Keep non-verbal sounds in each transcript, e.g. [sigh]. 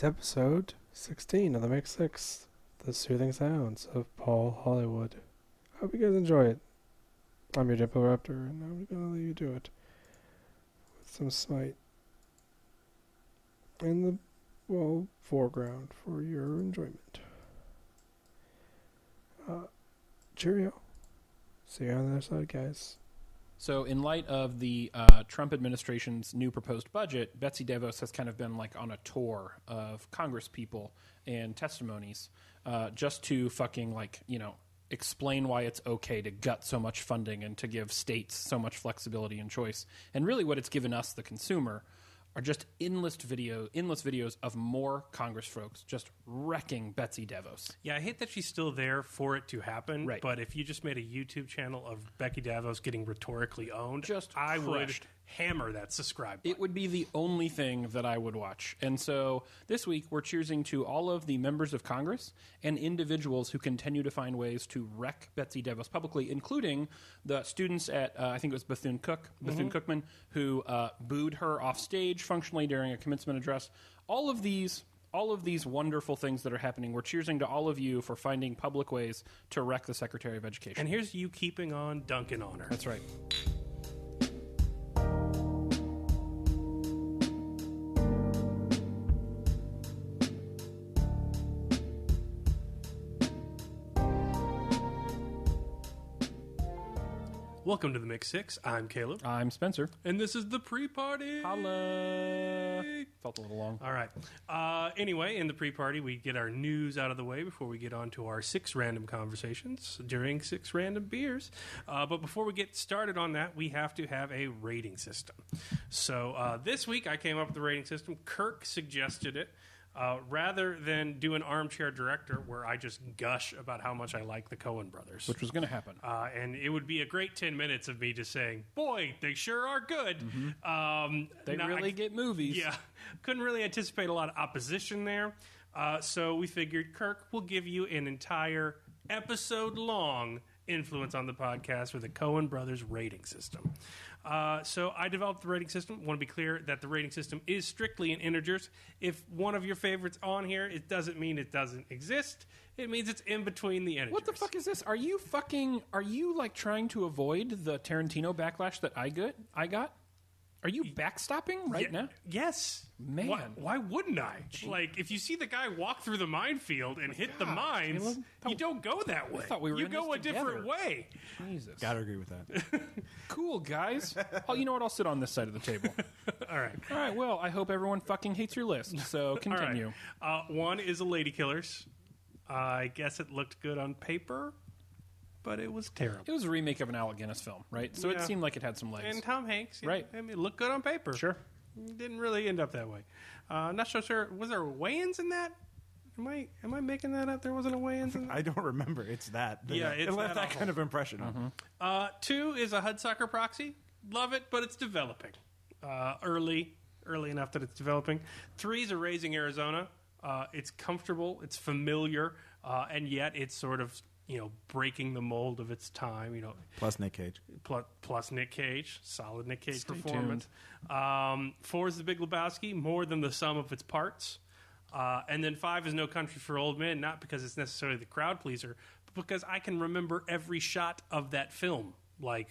It's episode 16 of the Mixed 6, The Soothing Sounds of Paul Hollywood. I hope you guys enjoy it. I'm your DiploRaptor, and I'm to let you do it with some Smite in the, well, foreground for your enjoyment. Uh, cheerio. See you on the other side, guys. So, in light of the uh, Trump administration's new proposed budget, Betsy DeVos has kind of been like on a tour of Congress people and testimonies uh, just to fucking like, you know, explain why it's okay to gut so much funding and to give states so much flexibility and choice. And really, what it's given us, the consumer, are just endless video, endless videos of more Congress folks just wrecking Betsy DeVos. Yeah, I hate that she's still there for it to happen. Right. But if you just made a YouTube channel of Betsy DeVos getting rhetorically owned, Just I would crushed. Hammer that subscribe button. It would be the only thing that I would watch. And so this week, we're cheersing to all of the members of Congress and individuals who continue to find ways to wreck Betsy DeVos publicly, including the students at, uh, I think it was Bethune Cook, Bethune Cookman, who uh, booed her off stage functionally during a commencement address. All of these. All of these wonderful things that are happening, we're cheersing to all of you for finding public ways to wreck the Secretary of Education. and here's you keeping on dunking on her. That's right. Welcome to the Mixed Six. I'm Caleb, I'm Spencer. and this is the pre-party. Holla. Felt a little long. All right. Uh, anyway, in the pre-party, we get our news out of the way before we get on to our six random conversations during six random beers. Uh, but before we get started on that, we have to have a rating system. So uh, this week, I came up with the rating system. Kirk suggested it. Uh, rather than do an armchair director where I just gush about how much I like the Coen brothers. Which was going to happen. Uh, and it would be a great 10 minutes of me just saying, boy, they sure are good. Um, Mm-hmm. They not- really get movies. yeah, [laughs] couldn't really anticipate a lot of opposition there. Uh, so we figured Kirk will give you an entire episode long influence on the podcast with the Coen Brothers rating system. Uh, so I developed the rating system. Want to be clear that the rating system is strictly in integers. If one of your favorites on here, it doesn't mean it doesn't exist. It means it's in between the integers. What the fuck is this? Are you fucking? Are you like trying to avoid the Tarantino backlash that I got? I got. Are you backstopping right Ye- now? Yes. Man. Why, why wouldn't I? Like, if you see the guy walk through the minefield and hit the God, mines, Caleb. you don't go that way. thought we were you in go this a different together. way. Jesus. Gotta agree with that. [laughs] Cool guys. oh, you know what? I'll sit on this side of the table. [laughs] All right. All right. Well, I hope everyone fucking hates your list. So [laughs] All right. continue. Uh, one is a Lady Killers. Uh, I guess it looked good on paper, but it was terrible. It was a remake of an Alec Guinness film, right? So it seemed like it had some legs. And Tom Hanks, yeah, Right. I mean, it looked good on paper. sure. Didn't really end up that way. Uh, not so sure. Was there Wayans in that? Am I am I making that up? There wasn't a Wayans in [laughs] that. I don't remember. It's that. [laughs] Yeah, it's it left that that, awful. kind of impression on me. Uh, two is a Hudsucker proxy. Love it, but it's developing. Uh, early, early enough that it's developing. Three is a Raising Arizona. Uh, it's comfortable, it's familiar, uh, and yet it's sort of you know breaking the mold of its time. You know, Plus Nick Cage. plus, plus Nick Cage, solid Nick Cage Stay performance. Um, four is The Big Lebowski, more than the sum of its parts. Uh, and then five is No Country for Old Men, not because it's necessarily the crowd pleaser, but because I can remember every shot of that film. Like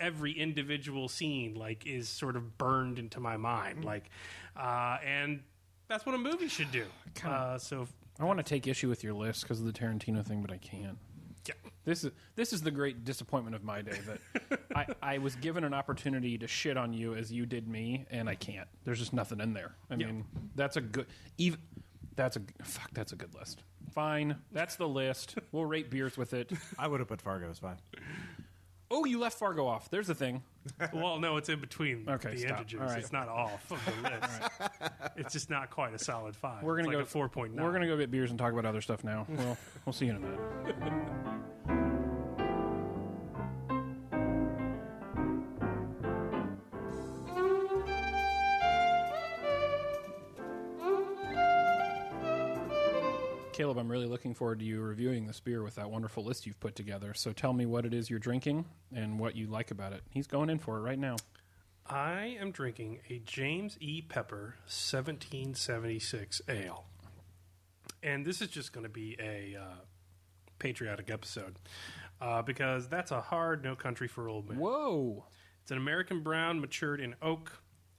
every individual scene, like is sort of burned into my mind. Like, uh, and that's what a movie should do. Uh, so, I want to take issue with your list because of the Tarantino thing, but I can't. yeah. This is this is the great disappointment of my day that [laughs] I, I was given an opportunity to shit on you as you did me, and I can't. There's just nothing in there. I Yeah. mean, that's a good even. That's a fuck. That's a good list. Fine, that's the list. [laughs] We'll rate beers with it. I would have put Fargo as five. Oh, you left Fargo off. There's the thing. [laughs] Well, no, it's in between Okay, the stop. integers. All right. It's not off of the [laughs] list. It's just not quite a solid five. We're gonna It's go like a four point nine. We're gonna go get beers and talk about other stuff now. [laughs] Well, we'll see you in a minute. Caleb, I'm really looking forward to you reviewing this beer with that wonderful list you've put together. So tell me what it is you're drinking and what you like about it. He's going in for it right now. I am drinking a James E. Pepper 1776 ale. And this is just going to be a uh, patriotic episode uh, because that's a hard no country for old men. Whoa. It's an American brown matured in oak,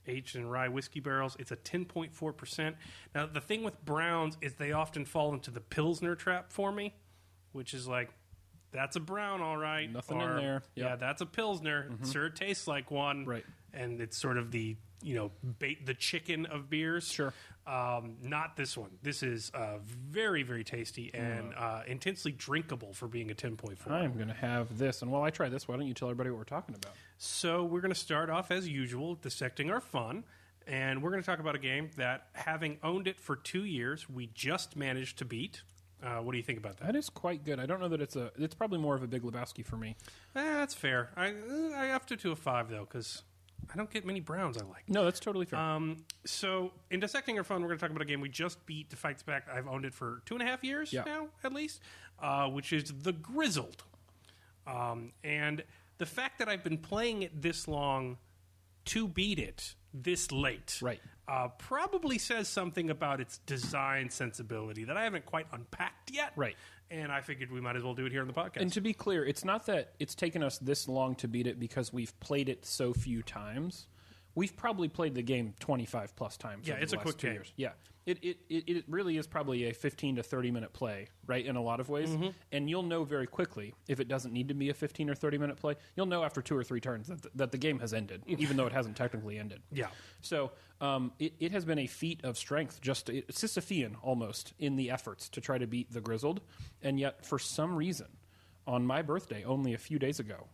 aged in rye whiskey barrels. It's a 10.4%. Now, the thing with browns is they often fall into the Pilsner trap for me, which is like, that's a brown, all right. Nothing in Or, there. Yeah, that's a Pilsner. Mm-hmm. It sure tastes like one. Right. And it's sort of the, you know, bait, the chicken of beers. Sure. Um, not this one. This is uh, very, very tasty and uh, intensely drinkable for being a 10.4. I'm going to have this. And while I try this, why don't you tell everybody what we're talking about? So we're going to start off as usual, dissecting our fun, and we're going to talk about a game that, having owned it for two years, we just managed to beat. Uh, what do you think about that? That is quite good. I don't know that it's a. It's probably more of a Big Lebowski for me. Eh, that's fair. I I upped it to a five though because I don't get many browns I like. No, that's totally fair. Um, so in dissecting our fun, we're going to talk about a game we just beat to Fights Back. I've owned it for two and a half years Yeah. now, at least, uh, which is the Grizzled. Um, and the fact that I've been playing it this long to beat it this late, Right. uh, probably says something about its design sensibility that I haven't quite unpacked yet. Right. And I figured we might as well do it here on the podcast. and to be clear, it's not that it's taken us this long to beat it because we've played it so few times. We've probably played the game 25 plus times. Yeah, it's the a quick two game. years. Yeah, it, it, it, it really is probably a 15 to 30 minute play, right? In a lot of ways, Mm-hmm. and you'll know very quickly if it doesn't need to be a 15 or 30 minute play. You'll know after two or three turns that the, that the game has ended, [laughs] even though it hasn't technically ended. Yeah. So um, it, it has been a feat of strength, just it's Sisyphean almost in the efforts to try to beat the Grizzled, and yet for some reason, on my birthday only a few days ago,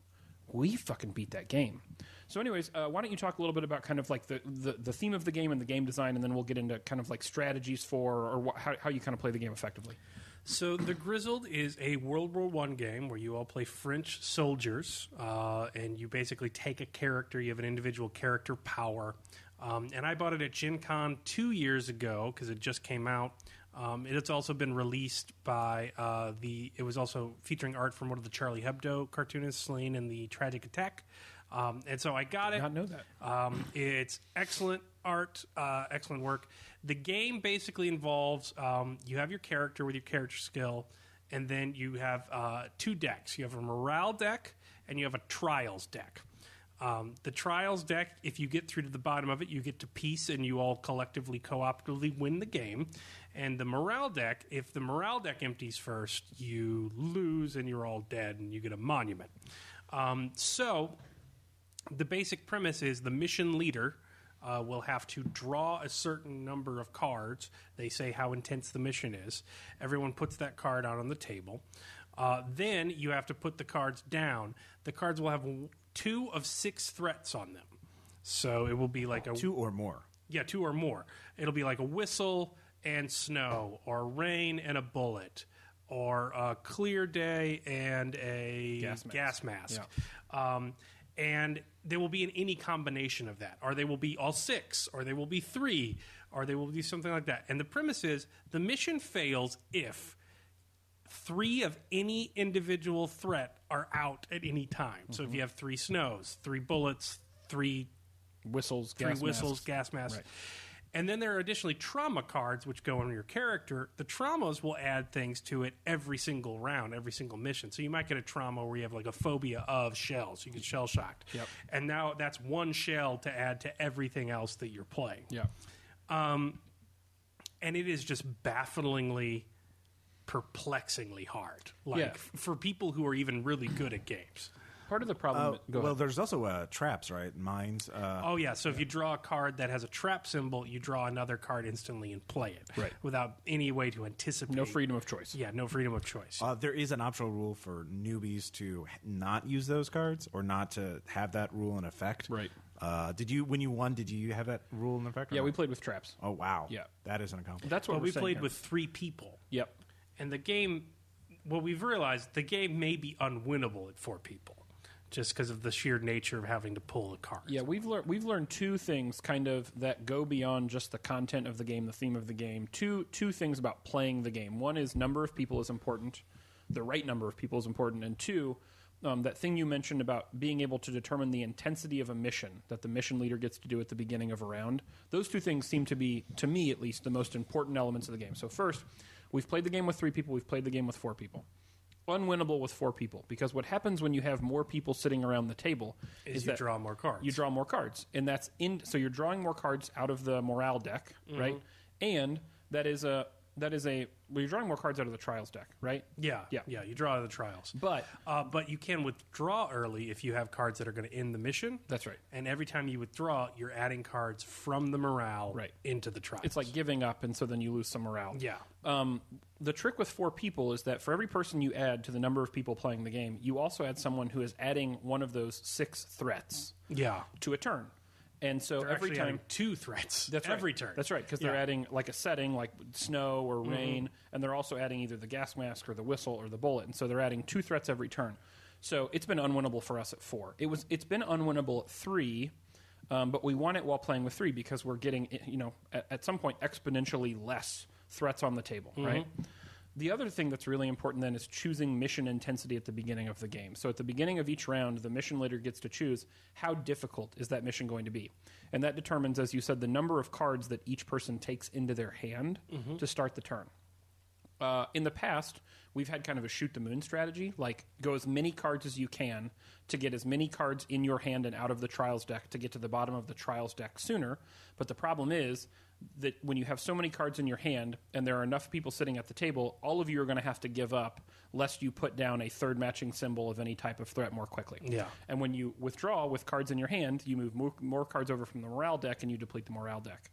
we fucking beat that game. So, anyways, uh, why don't you talk a little bit about kind of like the, the, the theme of the game and the game design, and then we'll get into kind of like strategies for or wha- how, how you kind of play the game effectively. So the Grizzled is a World War One game where you all play French soldiers, uh, and you basically take a character. You have an individual character power. Um, and I bought it at Gen Con two years ago because it just came out. Um, it's also been released by uh, the. It was also featuring art from one of the Charlie Hebdo cartoonists slain in the tragic attack. Um, and so I got it. Not know that. Um, it's excellent art, uh, excellent work. The game basically involves um, you have your character with your character skill, and then you have uh, two decks. You have a morale deck and you have a trials deck. Um, the trials deck, if you get through to the bottom of it, you get to peace and you all collectively cooperatively win the game. And the morale deck, if the morale deck empties first, you lose and you're all dead and you get a monument. Um, so the basic premise is the mission leader uh, will have to draw a certain number of cards. They say how intense the mission is. Everyone puts that card out on the table. Uh, then you have to put the cards down. The cards will have two of six threats on them. So it will be like a Two or more. yeah, two or more. It'll be like a whistle and snow, or rain and a bullet, or a clear day and a Gas mask. gas mask. Um, and they will be in any combination of that, or they will be all six, or they will be three, or they will be something like that. And the premise is the mission fails if three of any individual threat are out at any time. So if you have three snows, three bullets, three Whistles, three gas whistles, masks. gas masks. Right. And then there are additionally trauma cards which go on your character. The traumas will add things to it every single round, every single mission. So you might get a trauma where you have like a phobia of shells. You get shell shocked. Yep. And now that's one shell to add to everything else that you're playing. Yeah. Um, and it is just bafflingly, perplexingly hard. Like Yeah. f- for people who are even really good at games. Part of the problem. Uh, go well, ahead. there's also uh, traps, right? Mines. Uh, Oh yeah, so if you draw a card that has a trap symbol, you draw another card instantly and play it, Right. Without any way to anticipate. no freedom of choice. Yeah, no freedom of choice. Uh, there is an optional rule for newbies to not use those cards or not to have that rule in effect. Right. Uh, did you, when you won, did you have that rule in effect? or Yeah, we played with traps. Oh wow. Yeah. That is an accomplishment. That's what well, we're we played here. with three people, Yep. and the game. Well, we've realized the game may be unwinnable at four people, just because of the sheer nature of having to pull the cards. Yeah, we've learned we've learned two things kind of that go beyond just the content of the game, the theme of the game. Two two things about playing the game. One is number of people is important. The right number of people is important, and two, um, that thing you mentioned about being able to determine the intensity of a mission that the mission leader gets to do at the beginning of a round. Those two things seem to be, to me at least, the most important elements of the game. So first, we've played the game with three people. We've played the game with four people. Unwinnable with four people because what happens when you have more people sitting around the table Is, is you that draw more cards. you draw more cards, and that's in. So you're drawing more cards out of the morale deck, Mm-hmm. right? And that is a that is a well, you're drawing more cards out of the trials deck, right? Yeah, Yeah. yeah, You draw out of the trials, But uh, but you can withdraw early if you have cards that are going to end the mission. that's right. And every time you withdraw, you're adding cards from the morale Right. into the trials. It's like giving up, and so then you lose some morale. yeah, Um, the trick with four people is that for every person you add to the number of people playing the game, you also add someone who is adding one of those six threats yeah. to a turn. And so They're every time two threats. [laughs] That's every right. turn. That's right, because they're Yeah. Mm-hmm. adding like a setting, like snow or rain, and they're also adding either the gas mask or the whistle or the bullet, and so they're adding two threats every turn. So it's been unwinnable for us at four. It was. It's been unwinnable at three, um, but we won it while playing with three because we're getting, you know, at, at some point exponentially less threats on the table, right? The other thing that's really important then is choosing mission intensity at the beginning of the game. So at the beginning of each round, the mission leader gets to choose how difficult is that mission going to be. And that determines, as you said, the number of cards that each person takes into their hand to start the turn. Uh, in the past, we've had kind of a shoot the moon strategy, like go as many cards as you can to get as many cards in your hand and out of the trials deck to get to the bottom of the trials deck sooner. But the problem is that when you have so many cards in your hand and there are enough people sitting at the table, all of you are going to have to give up lest you put down a third matching symbol of any type of threat more quickly. Yeah. And when you withdraw with cards in your hand, you move more, more cards over from the morale deck and you deplete the morale deck.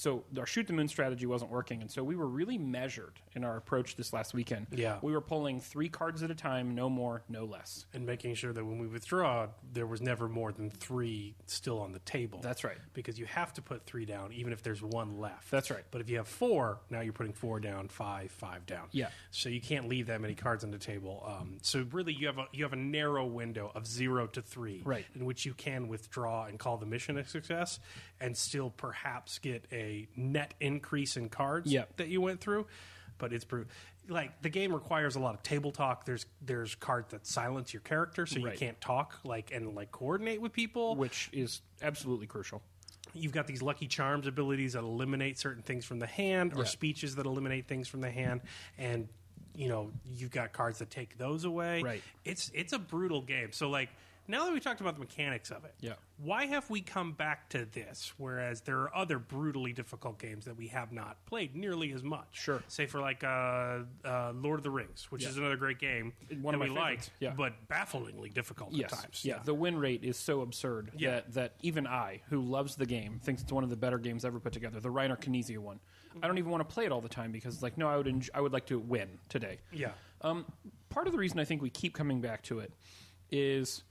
So our shoot the moon strategy wasn't working, and so we were really measured in our approach this last weekend. Yeah. we were pulling three cards at a time, no more, no less. and making sure that when we withdraw, there was never more than three still on the table. That's right. Because you have to put three down, even if there's one left. That's right. But if you have four, now you're putting four down, five, five down. Yeah. So you can't leave that many cards on the table. Um, so really, you have a you have a narrow window of zero to three, Right. in which you can withdraw and call the mission a success, and still perhaps get a net increase in cards Yeah. that you went through. But it's like the game requires a lot of table talk. There's there's cards that silence your character, so you can't talk like and like coordinate with people. which is absolutely crucial. You've got these lucky charms abilities that eliminate certain things from the hand, or Yeah. speeches that eliminate things from the hand, and you know you've got cards that take those away. Right. It's it's a brutal game. So like now that we talked about the mechanics of it, Yeah. why have we come back to this? Whereas there are other brutally difficult games that we have not played nearly as much. Sure. Say for like uh, uh, Lord of the Rings, which Yeah. is another great game One of that my we like. Yeah. but bafflingly difficult Yes, at times. yeah. The win rate is so absurd Yeah. that that even I, who loves the game, thinks it's one of the better games ever put together. The Reiner Knizia one. I don't even want to play it all the time because it's like, no, I would I would like to win today. yeah. Um, part of the reason I think we keep coming back to it is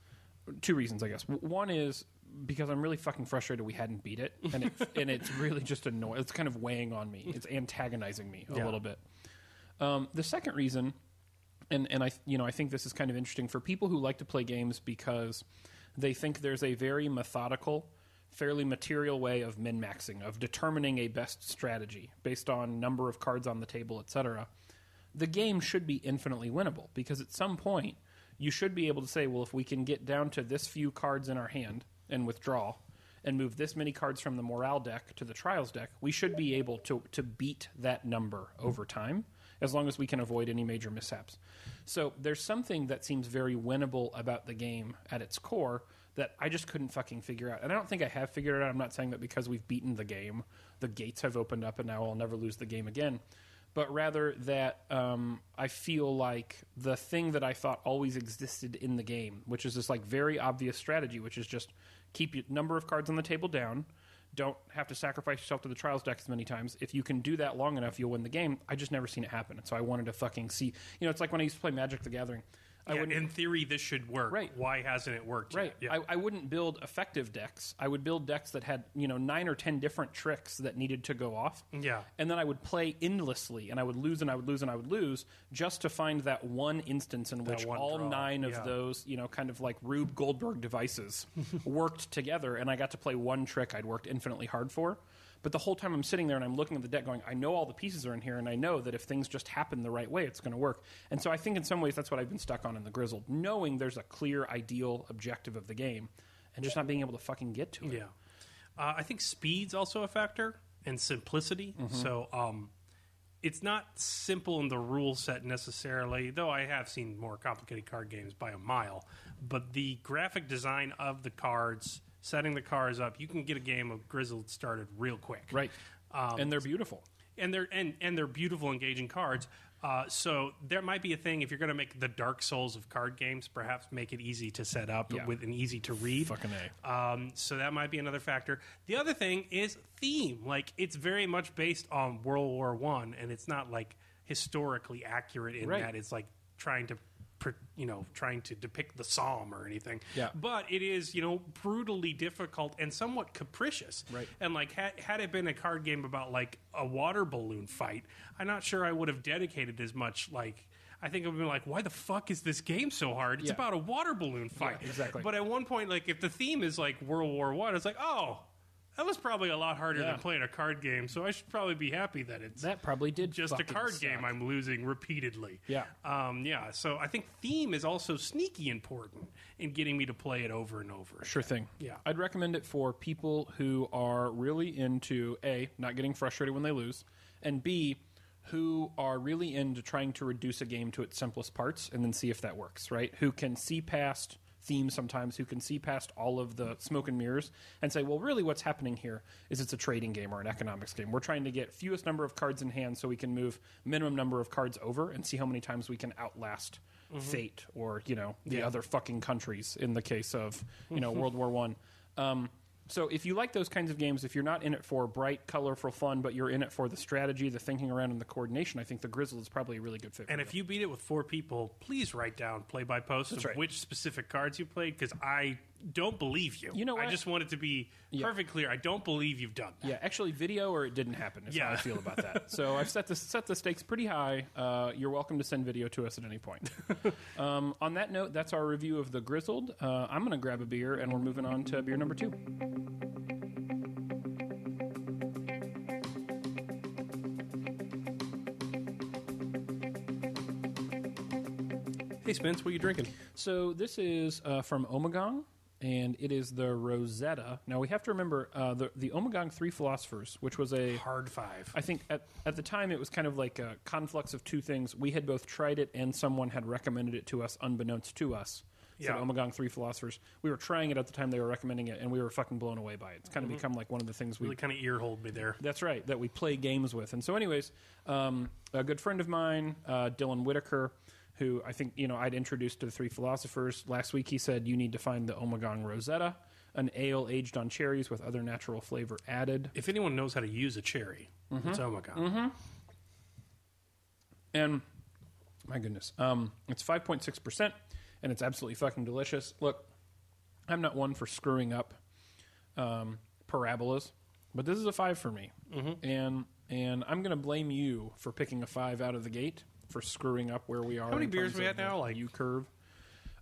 two reasons, I guess. One is because I'm really fucking frustrated we hadn't beat it, and it, [laughs] and it's really just annoying. It's kind of weighing on me. It's antagonizing me a Yeah. little bit. Um, the second reason, and and I you know I think this is kind of interesting for people who like to play games because they think there's a very methodical, fairly material way of min maxing of determining a best strategy based on number of cards on the table, etc. The game should be infinitely winnable because at some point you should be able to say, well, if we can get down to this few cards in our hand and withdraw, and move this many cards from the morale deck to the trials deck, we should be able to to beat that number over time as long as we can avoid any major mishaps. So there's something that seems very winnable about the game at its core that I just couldn't fucking figure out. And I don't think I have figured it out. I'm not saying that because we've beaten the game, the gates have opened up and now I'll never lose the game again. But rather that um, I feel like the thing that I thought always existed in the game, which is this like very obvious strategy, which is just keep your number of cards on the table down, don't have to sacrifice yourself to the trials deck as many times. If you can do that long enough, you'll win the game. I just never seen it happen, and so I wanted to fucking see. You know, it's like when I used to play Magic: The Gathering. I Yeah, in theory, this should work. Right. Why hasn't it worked? right. Yet? Yeah. I, I wouldn't build effective decks. I would build decks that had you know nine or ten different tricks that needed to go off. Yeah. and then I would play endlessly, and I would lose, and I would lose, and I would lose, just to find that one instance in which all draw, nine of yeah. those, you know, kind of like Rube Goldberg devices [laughs] worked together, and I got to play one trick I'd worked infinitely hard for. But the whole time I'm sitting there and I'm looking at the deck, going, I know all the pieces are in here, and I know that if things just happen the right way, it's going to work. And so I think in some ways that's what I've been stuck on in the Grizzled, knowing there's a clear, ideal objective of the game, and just not being able to fucking get to it. Yeah. Uh, I think speed's also a factor and simplicity. So um, it's not simple in the rule set necessarily, though I have seen more complicated card games by a mile. But the graphic design of the cards, setting the cards up, you can get a game of Grizzled started real quick. Right. and they're beautiful. and they're and, and they're beautiful, engaging cards. Uh, so there might be a thing if you're going to make the Dark Souls of card games, perhaps make it easy to set up Yeah. with and easy to read. Fucking A. Um, so that might be another factor. The other thing is theme. Like it's very much based on World War One, and it's not like historically accurate in Right. that it's like trying to. You know, trying to depict the Somme or anything. Yeah. But it is, you know, brutally difficult and somewhat capricious. Right. And like, had, had it been a card game about like a water balloon fight, I'm not sure I would have dedicated as much. Like, I think I would have been like, why the fuck is this game so hard? It's Yeah. about a water balloon fight. exactly. But at one point, like, if the theme is like World War One, it's like, oh, that was probably a lot harder Yeah. than playing a card game. So I should probably be happy that it's That probably did just a card suck. game I'm losing repeatedly. Yeah. Um, yeah. So I think theme is also sneaky important in getting me to play it over and over. Sure thing. Yeah. I'd recommend it for people who are really into A, not getting frustrated when they lose, and B, who are really into trying to reduce a game to its simplest parts and then see if that works, right? Who can see past themes sometimes, who can see past all of the smoke and mirrors and say, well, really what's happening here is it's a trading game or an economics game. We're trying to get fewest number of cards in hand so we can move minimum number of cards over and see how many times we can outlast fate or, you know, the Yeah. other fucking countries in the case of, you know, [laughs] World War One. Um, so if you like those kinds of games, if you're not in it for bright, colorful fun, but you're in it for the strategy, the thinking around, and the coordination, I think the Grizzle is probably a really good fit. And if you beat it with four people, please write down play by post of right. which specific cards you played because I don't believe you. You know I just want it to be perfect clear. I don't believe you've done that. Yeah, actually, video or it didn't happen. Is how Yeah. I feel about that. so [laughs] I've set the set the stakes pretty high. Uh, you're welcome to send video to us at any point. [laughs] um, on that note, that's our review of the Grizzled. Uh, I'm going to grab a beer, and we're moving on to beer number two. Hey Spence, what are you drinking? So this is uh, from Ommegang, and it is the Rosetta. Now we have to remember uh, the the Ommegang Three Philosophers, which was a Hard five. I think at, at the time it was kind of like a conflux of two things. We had both tried it and someone had recommended it to us unbeknownst to us. Yeah. Ommegang Three Philosophers. We were trying it at the time they were recommending it, and we were fucking blown away by it. It's kind of become like one of the things we really kind of ear hold me there. that's right, that we play games with. And so, anyways, um, a good friend of mine, uh, Dylan Whitaker, who I think you know I'd introduced to the Three Philosophers last week. He said you need to find the Ommegang Rosetta, an ale aged on cherries with other natural flavor added. If anyone knows how to use a cherry, Mm-hmm. it's oh my god. And my goodness, um, it's five point six percent, and it's absolutely fucking delicious. Look, I'm not one for screwing up um, parabolas, but this is a five for me, and and I'm going to blame you for picking a five out of the gate for screwing up where we are. How many beers we at now? Like- U curve.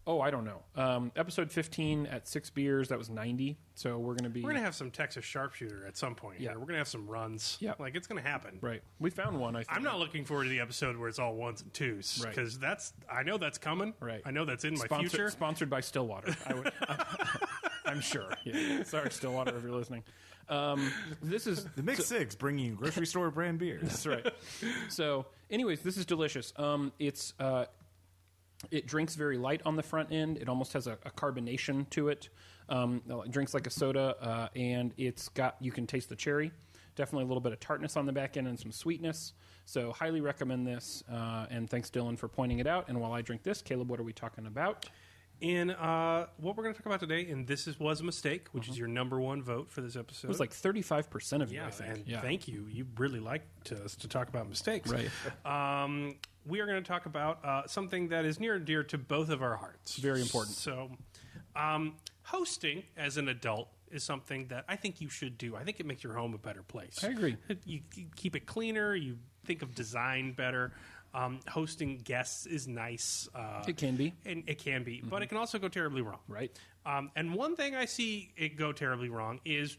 Oh, I don't know. Um, episode 15 at six beers, that was 90. So we're going to be We're gonna have some Texas sharpshooter at some point. Yeah. here. we're gonna have some runs. Yeah. like it's gonna happen. right. We found one. I think. I'm not looking forward to the episode where it's all ones and twos Right. because that's I know that's coming. Right. I know that's in my sponsored, future. Sponsored by Stillwater. I would, [laughs] I'm sure. Yeah. Sorry, Stillwater, if you're listening. Um, this is The Mixed Six bringing you grocery [laughs] store brand beers. that's right. So, anyways, this is delicious. Um, it's uh, it drinks very light on the front end. It almost has a, a carbonation to it. Um, it drinks like a soda, uh, and it's got you can taste the cherry. Definitely a little bit of tartness on the back end and some sweetness. So, highly recommend this. Uh, and thanks, Dylan, for pointing it out. And while I drink this, Caleb, what are we talking about? In uh, what we're going to talk about today, and this is was a mistake, which is your number one vote for this episode. It was like 35% of you, yeah, I think. and yeah. thank you. You really like to, us to talk about mistakes, Right. Um, we are going to talk about uh, something that is near and dear to both of our hearts. Very important. So, um, hosting as an adult is something that I think you should do. I think it makes your home a better place. I agree. You, you keep it cleaner. You think of design better. Um, hosting guests is nice. Uh, It can be. and it can be, but it can also go terribly wrong. Right. Um, and one thing I see it go terribly wrong is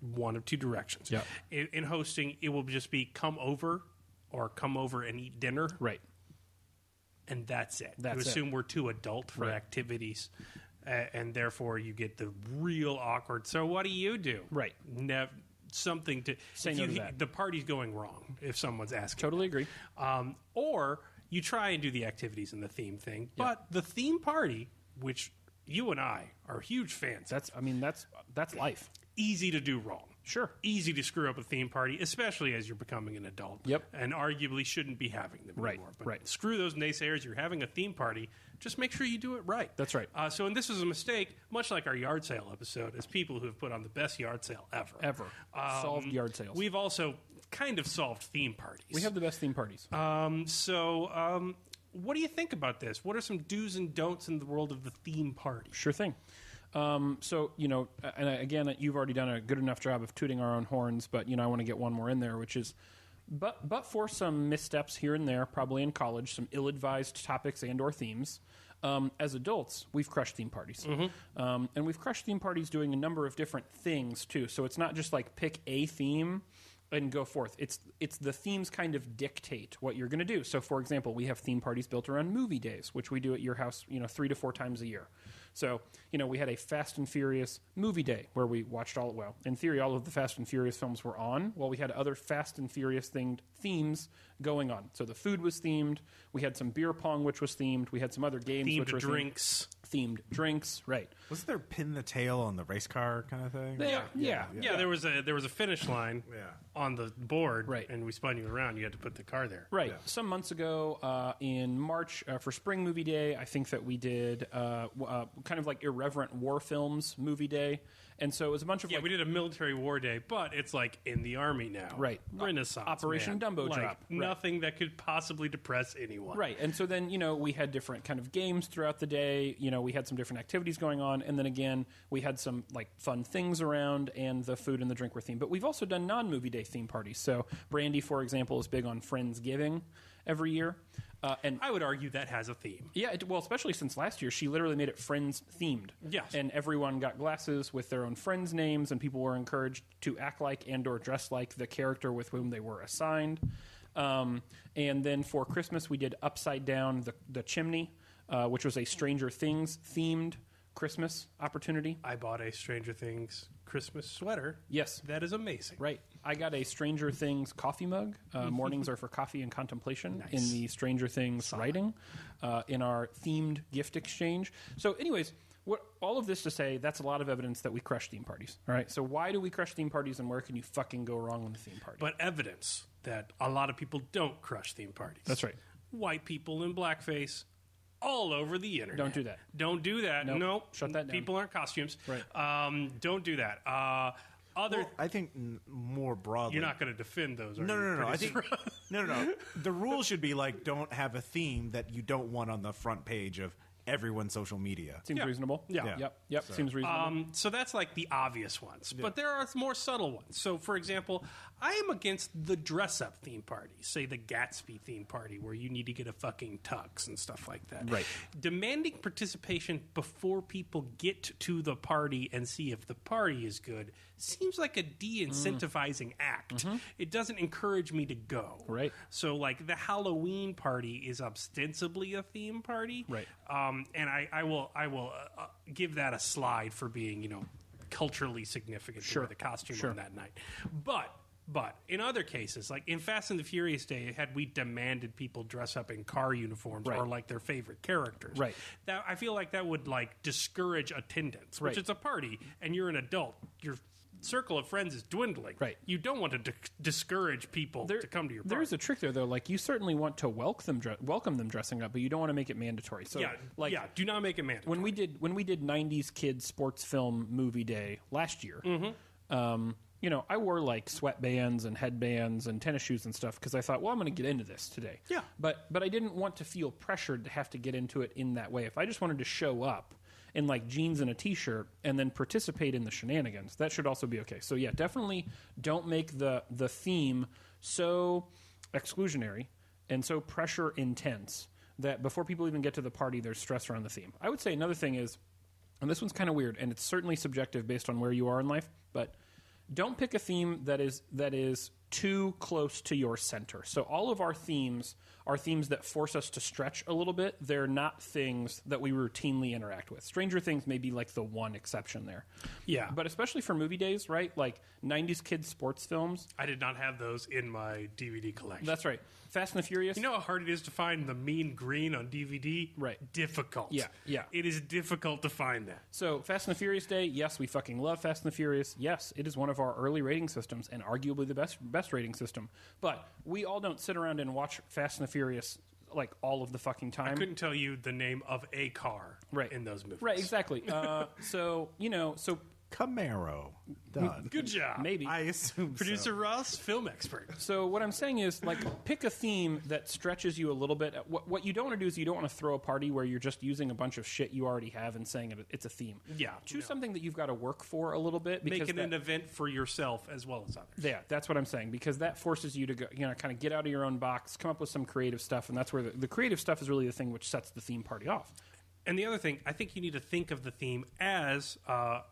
one of two directions. Yep. In, in hosting, it will just be come over or come over and eat dinner, Right. and that's it. That's you it. assume we're too adult for Right. activities, uh, and therefore you get the real awkward. So what do you do? Right. Nev- something to Say no you, to that. The party's going wrong if someone's asking. Totally agree. Um, or you try and do the activities and the theme thing, but the theme party, which you and I are huge fans, That's I mean that's that's life. easy to do wrong. Sure. Easy to screw up a theme party, especially as you're becoming an adult. Yep. And arguably shouldn't be having them Right, anymore. But right. Screw those naysayers. You're having a theme party. Just make sure you do it right. That's right. Uh, so, and this was a mistake, much like our yard sale episode, as people who have put on the best yard sale ever. Ever. Solved yard sales. We've also kind of solved theme parties. We have the best theme parties. Um, so, um, what do you think about this? What are some do's and don'ts in the world of the theme party? Sure thing. Um, so you know, and again, you've already done a good enough job of tooting our own horns, but you know, I want to get one more in there, which is, but but for some missteps here and there, probably in college, some ill-advised topics and/or themes. Um, as adults, we've crushed theme parties, um, and we've crushed theme parties doing a number of different things too. So it's not just like pick a theme and go forth. It's it's the themes kind of dictate what you're going to do. So, for example, we have theme parties built around movie days, which we do at your house, you know, three to four times a year. So, you know, we had a Fast and Furious movie day where we watched all well, in theory, all of the Fast and Furious films were on, while we had other Fast and Furious themed themes going on. So the food was themed. We had some beer pong, which was themed. We had some other games, which Themed were drinks. Themed, themed drinks, right? Was there pin the tail on the race car kind of thing? Yeah, yeah, Yeah, there was a there was a finish line Yeah. on the board, Right. And we spun you around. You had to put the car there. Right. Some months ago, uh, in March uh, for Spring Movie Day, I think that we did uh, w- uh, kind of like irreverent war films movie day, and so it was a bunch of Yeah, like we did a military war day, but it's like in the army now. Right. Renaissance. Operation man. Dumbo like, Drop. Right. Nothing that could possibly depress anyone. Right. And so then, you know, we had different kind of games throughout the day. You know, we had some different activities going on. And then again, we had some like fun things around and the food and the drink were themed. But we've also done non movie day theme parties. So Brandy, for example, is big on Friendsgiving every year. Uh, and I would argue that has a theme. yeah, it, well, especially since last year, she literally made it friends themed. Yes. and everyone got glasses with their own friends' names, and people were encouraged to act like and/or dress like the character with whom they were assigned. Um, and then for Christmas, we did upside down the the chimney, uh, which was a Stranger Things themed Christmas opportunity. I bought a Stranger Things Christmas sweater. Yes, That is amazing. Right. I got a Stranger Things coffee mug. Uh, [laughs] mornings are for coffee and contemplation in the Stranger Things writing uh, in our themed gift exchange. So, anyways, what all of this to say, that's a lot of evidence that we crush theme parties. All right. So, why do we crush theme parties and where can you fucking go wrong with a theme party? But evidence that a lot of people don't crush theme parties. That's right. White people in blackface all over the internet. Don't do that. Don't do that. Nope. Nope. Shut that down. People aren't costumes. Right. Um, don't do that. Uh, other, Well, I think n- more broadly. you're not going to defend those. Are No, no, no, no. I think no, no, no. [laughs] The rule should be like don't have a theme that you don't want on the front page of everyone's social media. Seems Yeah. reasonable. Yeah. Yeah. Yep. Yep. Seems reasonable. Um, so that's like the obvious ones, but there are more subtle ones. So, for example, I am against the dress-up theme party, say the Gatsby theme party, where you need to get a fucking tux and stuff like that. Right. Demanding participation before people get to the party and see if the party is good seems like a de-incentivizing act. It doesn't encourage me to go. Right. So, like the Halloween party is ostensibly a theme party, Right. um, and I, I will I will uh, uh, give that a slide for being you know culturally significant Sure. the costume Sure. on that night. But but in other cases, like in Fast and the Furious Day, had we demanded people dress up in car uniforms Right. or like their favorite characters, Right. That I feel like that would like discourage attendance, which Right. it's a party, and you're an adult. Your circle of friends is dwindling. Right. You don't want to di- discourage people to come to your party. There is a trick there, though. Like you certainly want to welcome them, welcome them dressing up, but you don't want to make it mandatory. So, yeah, like yeah. Do not make it mandatory. when we did when we did '90s kids sports film movie day last year, um, you know, I wore like sweatbands and headbands and tennis shoes and stuff because I thought, well, I'm going to get into this today. Yeah. but but I didn't want to feel pressured to have to get into it in that way. If I just wanted to show up in like jeans and a t-shirt and then participate in the shenanigans, that should also be okay. So yeah, definitely don't make the the theme so exclusionary and so pressure intense that before people even get to the party, there's stress around the theme. I would say another thing is, and this one's kind of weird, and it's certainly subjective based on where you are in life, but don't pick a theme that is that is too close to your center. So all of our themes are themes that force us to stretch a little bit. They're not things that we routinely interact with. Stranger Things may be like the one exception there. Yeah. But especially for movie days, right? Like 90s kids sports films. I did not have those in my DVD collection. That's right. Fast and the Furious. you know how hard it is to find the mean green on DVD? Right. Difficult. Yeah, yeah. It is difficult to find that. So, Fast and the Furious Day, yes, we fucking love Fast and the Furious. Yes, it is one of our early rating systems and arguably the best best rating system. But we all don't sit around and watch Fast and the Furious like all of the fucking time. I couldn't tell you the name of a car Right. in those movies. Right, exactly. [laughs] Uh, so you know, so Camaro. Done. Good job. maybe. I assume so. Producer Ross, film expert. So what I'm saying is, like, pick a theme that stretches you a little bit. What, what you don't want to do is you don't want to throw a party where you're just using a bunch of shit you already have and saying it, it's a theme. Yeah, choose yeah. something that you've got to work for a little bit. Because Make it that- an event for yourself as well as others. Yeah, that's what I'm saying because that forces you to go, you know, kind of get out of your own box, come up with some creative stuff, and that's where the, the creative stuff is really the thing which sets the theme party off. And the other thing, I think you need to think of the theme as uh,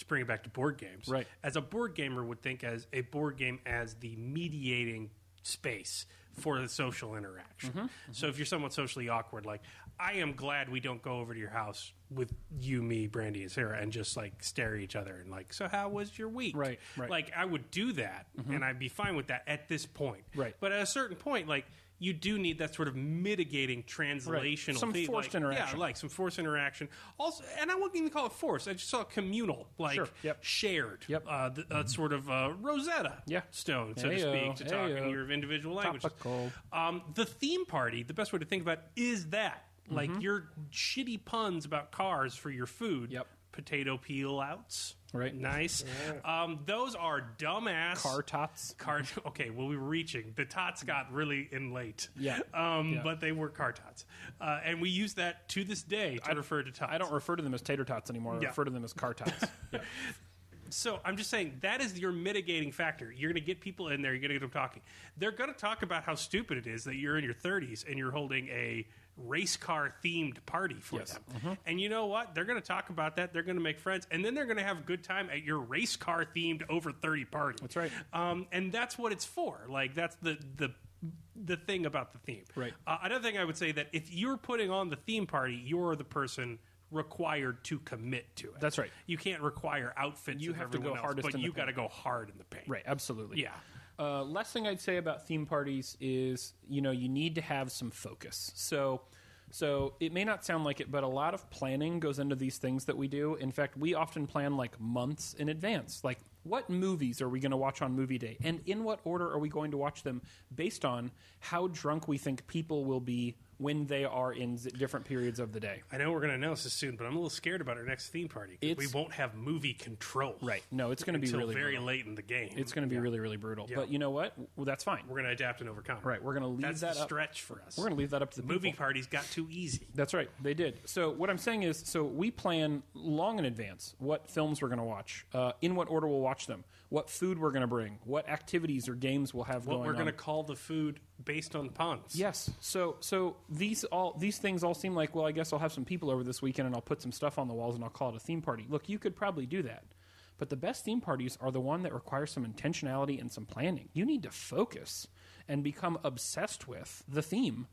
to bring it back to board games. Right. As a board gamer would think as a board game as the mediating space for the social interaction. Mm-hmm, So if you're somewhat socially awkward, like I am glad we don't go over to your house with you, me, Brandy, and Sarah, and just like stare at each other and like, so how was your week? Right, right. Mm-hmm. Like I would do that, and I'd be fine with that at this point. Right. But at a certain point, like. You do need that sort of mitigating translational Some theme, forced like- interaction. Yeah, like some forced interaction. Also, and I wouldn't even call it forced. I just saw communal, like Sure, yep. shared. Yep. Uh, uh, sort of uh, Rosetta Yeah. stone, so to speak, to talk in heyo. your individual languages. Um, the theme party, the best way to think about it is that. Like Mm-hmm. your shitty puns about cars for your food. Yep. Potato peel outs. Right. Nice. Um, those are dumbass. Car tots. Car. Okay, well, we were reaching. The tots got really in late. Yeah. Um, Yeah. But they were car tots. Uh, and we use that to this day to refer to tots. I don't refer to them as tater tots anymore. I Yeah. refer to them as car tots. [laughs] yeah. So I'm just saying that is your mitigating factor. You're going to get people in there. You're going to get them talking. They're going to talk about how stupid it is that you're in your 30s and you're holding a race car themed party for Yes. them. And you know what? They're going to talk about that. They're going to make friends, and then they're going to have a good time at your race car themed over 30 party. That's right. Um, and that's what it's for. Like that's the the the thing about the theme. Right. Uh, another thing I would say that if you're putting on the theme party, you're the person required to commit to it. That's right. You can't require outfits. You have to go else, hardest but you got to go hard in the paint. Right, absolutely. Yeah. Uh, last thing I'd say about theme parties is, you know, you need to have some focus. So, so it may not sound like it, but a lot of planning goes into these things that we do. In fact, we often plan like months in advance. Like, what movies are we going to watch on movie day, and in what order are we going to watch them, based on how drunk we think people will be when they are in z- different periods of the day. I know we're going to announce this soon, but I'm a little scared about our next theme party. We It's- won't have movie control. Right? No, it's going to be Until really very brutal. late in the game. It's going to be really, really brutal. Yeah. But you know what? Well, that's fine. We're going to adapt and overcome. Right, we're going to leave That's that the up. stretch for us. We're going to leave that up to the movie people. parties got too easy. That's right, they did. So what I'm saying is, so we plan long in advance what films we're going to watch, uh, in what order we'll watch them, what food we're going to bring, what activities or games we'll have What going we're going to call the food based on puns. Yes. So so these all these things all seem like well, I guess I'll have some people over this weekend and I'll put some stuff on the walls and I'll call it a theme party. Look, you could probably do that. But the best theme parties are the one that require some intentionality and some planning. You need to focus and become obsessed with the theme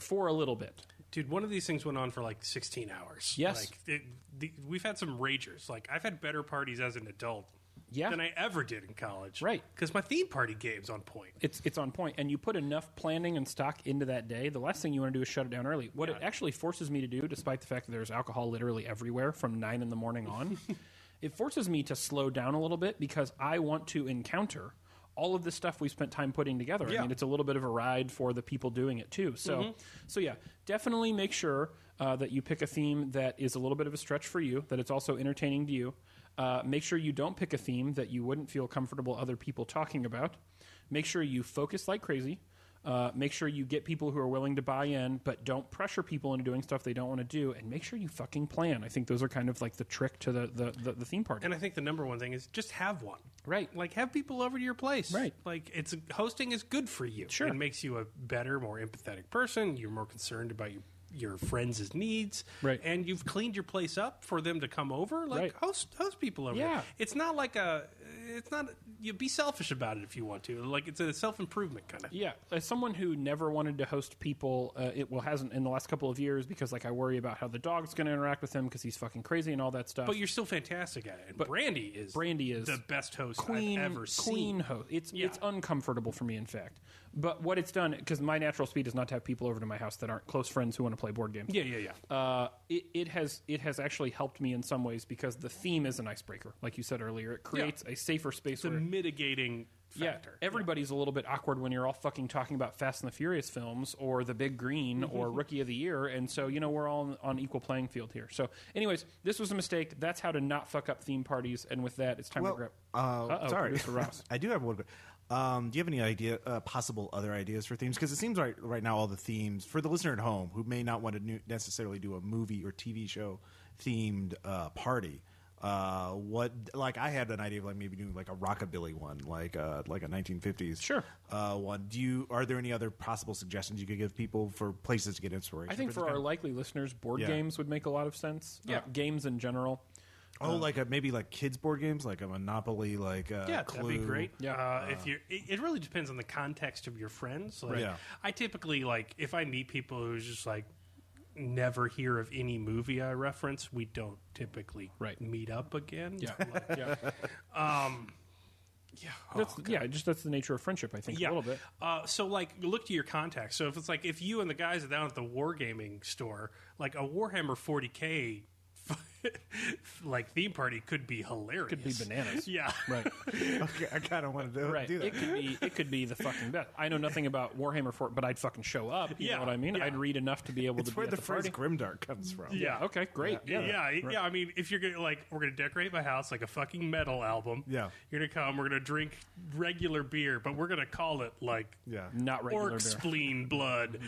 for a little bit. Dude, one of these things went on for like 16 hours. Yes. Like, it, the, we've had some ragers. Like, I've had better parties as an adult Yeah. than I ever did in college. Right. Because my theme party game's on point. it's it's on point and you put enough planning and stock into that day the last thing you want to do is shut it down early what it actually forces me to do despite the fact that there's alcohol literally everywhere from 9 in the morning on [laughs] it forces me to slow down a little bit because i want to encounter all of the stuff we spent time putting together i Yeah. mean it's a little bit of a ride for the people doing it too so so yeah definitely make sure uh, that you pick a theme that is a little bit of a stretch for you that it's also entertaining to you uh, make sure you don't pick a theme that you wouldn't feel comfortable other people talking about. Make sure you focus like crazy. Uh, make sure you get people who are willing to buy in, but don't pressure people into doing stuff they don't want to do. And make sure you fucking plan. I think those are kind of like the trick to the, the, the, the theme party. And I think the number one thing is just have one. Right. Like, have people over to your place. Right. Like, it's hosting is good for you. Sure. It makes you a better, more empathetic person. You're more concerned about your your friends' needs, Right. And you've cleaned your place up for them to come over. Like Right. host host people over. Yeah. there. It's not like a it's not. You be selfish about it if you want to. Like it's a self improvement kind of. Yeah, as someone who never wanted to host people, uh, it well hasn't in the last couple of years because like I worry about how the dog's going to interact with him because he's fucking crazy and all that stuff. But you're still fantastic at it. And Brandy is Brandy is the best host queen, I've ever queen seen. host. It's Yeah. it's uncomfortable for me, in fact. But what it's done because my natural speed is not to have people over to my house that aren't close friends who want to play board games. Yeah, yeah, yeah. Uh, it, it has it has actually helped me in some ways because the theme is an icebreaker, like you said earlier. It creates a safer space It's a where mitigating yeah, factor. everybody's a little bit awkward when you're all fucking talking about Fast and the Furious films or The Big Green Mm-hmm. or Rookie of the Year, and so you know we're all on, on equal playing field here. So, anyways, this was a mistake. That's how to not fuck up theme parties. And with that, it's time Well, to grab. uh, Uh-oh, sorry, producer Ross. [laughs] I do have one. Um, do you have any idea, uh, possible other ideas for themes? Because it seems right right now all the themes for the listener at home who may not want to nu- necessarily do a movie or TV show themed uh, party. Uh, what like I had an idea of like maybe doing like a rockabilly one, like uh, like a 1950s Sure. uh, one. Do you are there any other possible suggestions you could give people for places to get inspiration? I think for kind our of- likely listeners, board Yeah. games would make a lot of sense. Uh, Yeah. games in general. Oh like a, maybe like kids board games like a Monopoly, like uh, Yeah, Clue. that'd be great. Yeah. uh, if you, it, it really depends on the context of your friends. Like, Yeah. I typically like if I meet people who's just like never hear of any movie I reference, we don't typically Right. meet up again. Yeah, Like, [laughs] yeah. yeah. That's yeah. Just that's the nature of friendship. I think Yeah. a little bit. Uh, so, like, look to your contacts. So, if it's like if you and the guys are down at the wargaming store, like a Warhammer 40k, [laughs] like theme party could be hilarious. Could be bananas. [laughs] Yeah. Right. Okay, I kind of want to do, Right. do that. It could be it could be the fucking best. I know nothing about Warhammer 4, but I'd fucking show up. You Yeah, know what I mean? yeah. I'd read enough to be able It's to where be the at the phrase party. grimdark comes from. Yeah. Okay, great. Yeah, Yeah. yeah, I mean, if you're gonna like, we're gonna decorate my house like a fucking metal album. Yeah. you're gonna come. We're gonna drink regular beer, but we're gonna call it like Yeah. Not regular orc beer. spleen blood,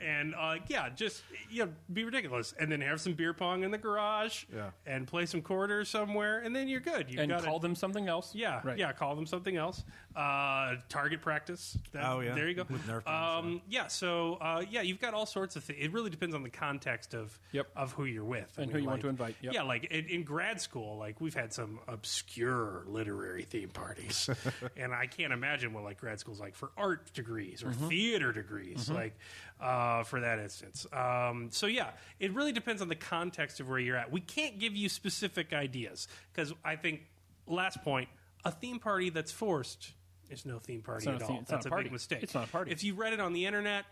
and uh, yeah, just you know, be ridiculous, and then have some beer pong in the garage, Yeah. And play some quarters somewhere, and then you're good. You've And got call them something else. yeah, Right. yeah. Call them something else. Uh, target practice. That- Oh, yeah. there you go. With Nerf guns, um, yeah. So uh, yeah, you've got all sorts of things. It really depends on the context of Yep. of who you're with I And who you want to invite, yep. Yeah, like in, in grad school, like we've had some obscure literary theme parties, [laughs] and I can't imagine what like grad school's like for art degrees or Mm-hmm. theater degrees, like uh, for that instance. Um, so yeah, it really depends on the context of where you're at. We can't give you specific ideas because I think last point, a theme party that's forced is no theme party at a all. theme- that's a a, big mistake. It's not a party. If you read it on the internet,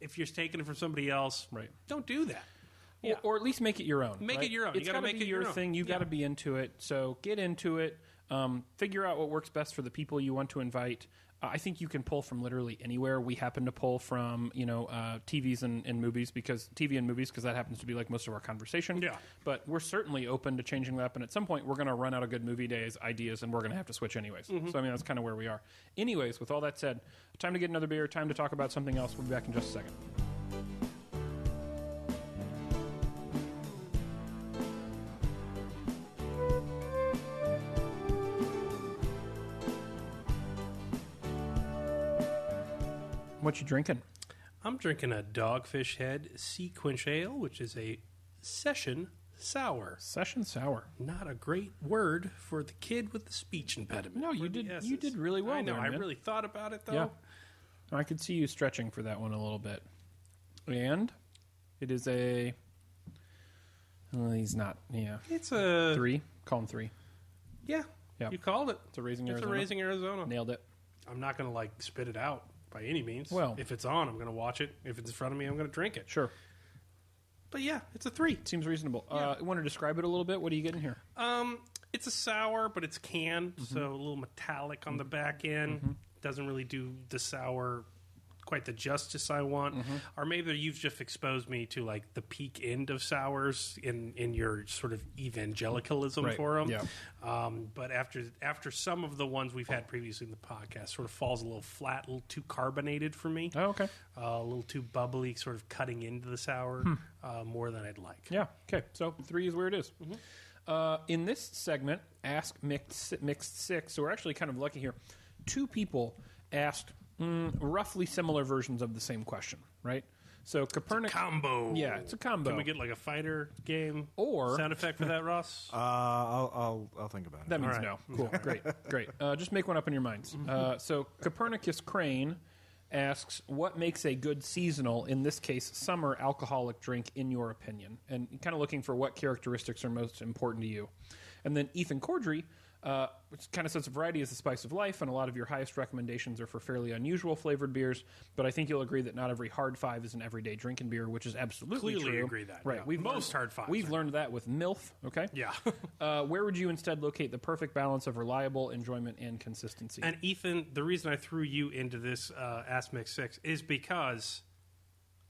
if you're taking it from somebody else, Right. don't do that. Or, or at least make it your own. Make it your own. You It's gotta gotta make be it your your thing. You've got to be into it. So get into it. Um, figure out what works best for the people you want to invite. I think you can pull from literally anywhere. We happen to pull from you know uh, TVs and, and movies because TV and movies because that happens to be like most of our conversation. Yeah. But we're certainly open to changing that up. And at some point, we're going to run out of good movie days ideas, and we're going to have to switch anyways. Mm-hmm. So I mean, that's kind of where we are. Anyways, with all that said, time to get another beer. Time to talk about something else. We'll be back in just a second. What you drinking? I'm drinking a Dogfish Head Sea Quench Ale, which is a session sour. Session sour. Not a great word for the kid with the speech impediment. No, you did- you did really well I know. there, I man. really thought about it though. Yeah. I could see you stretching for that one a little bit. And it is a. Well, he's not. Yeah. It's a Three. Call him three. Yeah, Yeah. you called it. It's a Raising It's Arizona. a raising Arizona. Nailed it. I'm not going to like spit it out by any means. Well- if it's on, I'm going to watch it. If it's in front of me, I'm going to drink it. Sure. But yeah, it's a three. Seems reasonable. Uh, want to describe it a little bit? What are you getting here? Um, it's a sour, but it's canned, so a little metallic on the back end. Doesn't really do the sour quite the justice I want. Or maybe you've just exposed me to like the peak end of sours in in your sort of evangelicalism Right, for them. yeah. Um, but after after some of the ones we've had previously in the podcast, sort of falls a little flat, a little too carbonated for me. Oh, okay. Uh, a little too bubbly, sort of cutting into the sour uh, more than I'd like. Yeah. Okay. So three is where it is. Uh, in this segment, Ask Mixed, Mixed Six, so we're actually kind of lucky here. Two people asked mm, roughly similar versions of the same question, right? So Copernic, Combo. Yeah, it's a combo. Can we get like a fighter game Or- sound effect for that, Ross? [laughs] Uh, I'll, I'll I'll think about it. That means All no. Cool. [laughs] Great. Great. Uh, just make one up in your minds. Uh, so Copernicus Crane asks, "What makes a good seasonal, in this case, summer alcoholic drink, in your opinion?" And kind of looking for what characteristics are most important to you. And then Ethan Cordry. Uh, which kind of says variety is the spice of life, and a lot of your highest recommendations are for fairly unusual flavored beers. But I think you'll agree that not every hard five is an everyday drinking beer, which is absolutely Clearly true. agree that, right? yeah. We've Most learned, hard fives We've learned that with MILF. Okay. yeah. [laughs] Uh, where would you instead locate the perfect balance of reliable enjoyment and consistency? and Ethan, the reason I threw you into this uh, Ask Mix 6 is because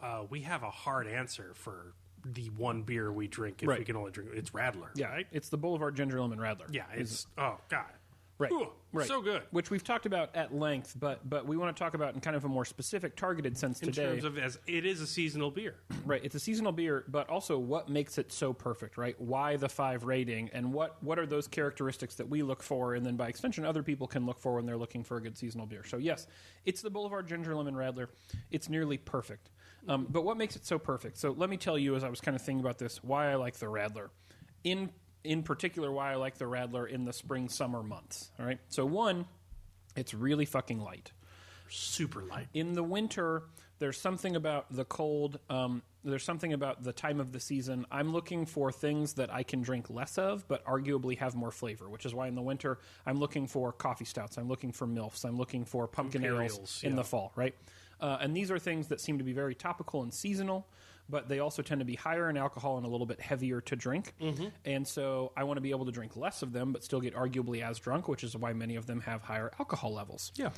uh, we have a hard answer for the one beer we drink if we can only drink It's Radler. yeah, Right? it's the Boulevard Ginger Lemon Radler. Yeah. Is- It's, oh, God. right, Whew, right, So good. Which we've talked about at length, but but we want to talk about in kind of a more specific, targeted sense In today. terms of as it is a seasonal beer. [clears throat] Right, it's a seasonal beer, but also what makes it so perfect, right? Why the five rating, and what what are those characteristics that we look for, and then by extension, other people can look for when they're looking for a good seasonal beer. So yes, it's the Boulevard Ginger Lemon Radler. It's nearly perfect, um, but what makes it so perfect? So let me tell you, as I was kind of thinking about this, why I like the Radler. In in particular, why I like the Radler in the spring summer months. All right, so one, it's really fucking light Super light. in the winter there's something about the cold um, there's something about the time of the season i'm looking for things that i can drink less of but arguably have more flavor which is why in the winter i'm looking for coffee stouts i'm looking for milfs i'm looking for pumpkin ales in yeah. the fall right uh, and these are things that seem to be very topical and seasonal but they also tend to be higher in alcohol and a little bit heavier to drink and so i want to be able to drink less of them but still get arguably as drunk which is why many of them have higher alcohol levels Yeah.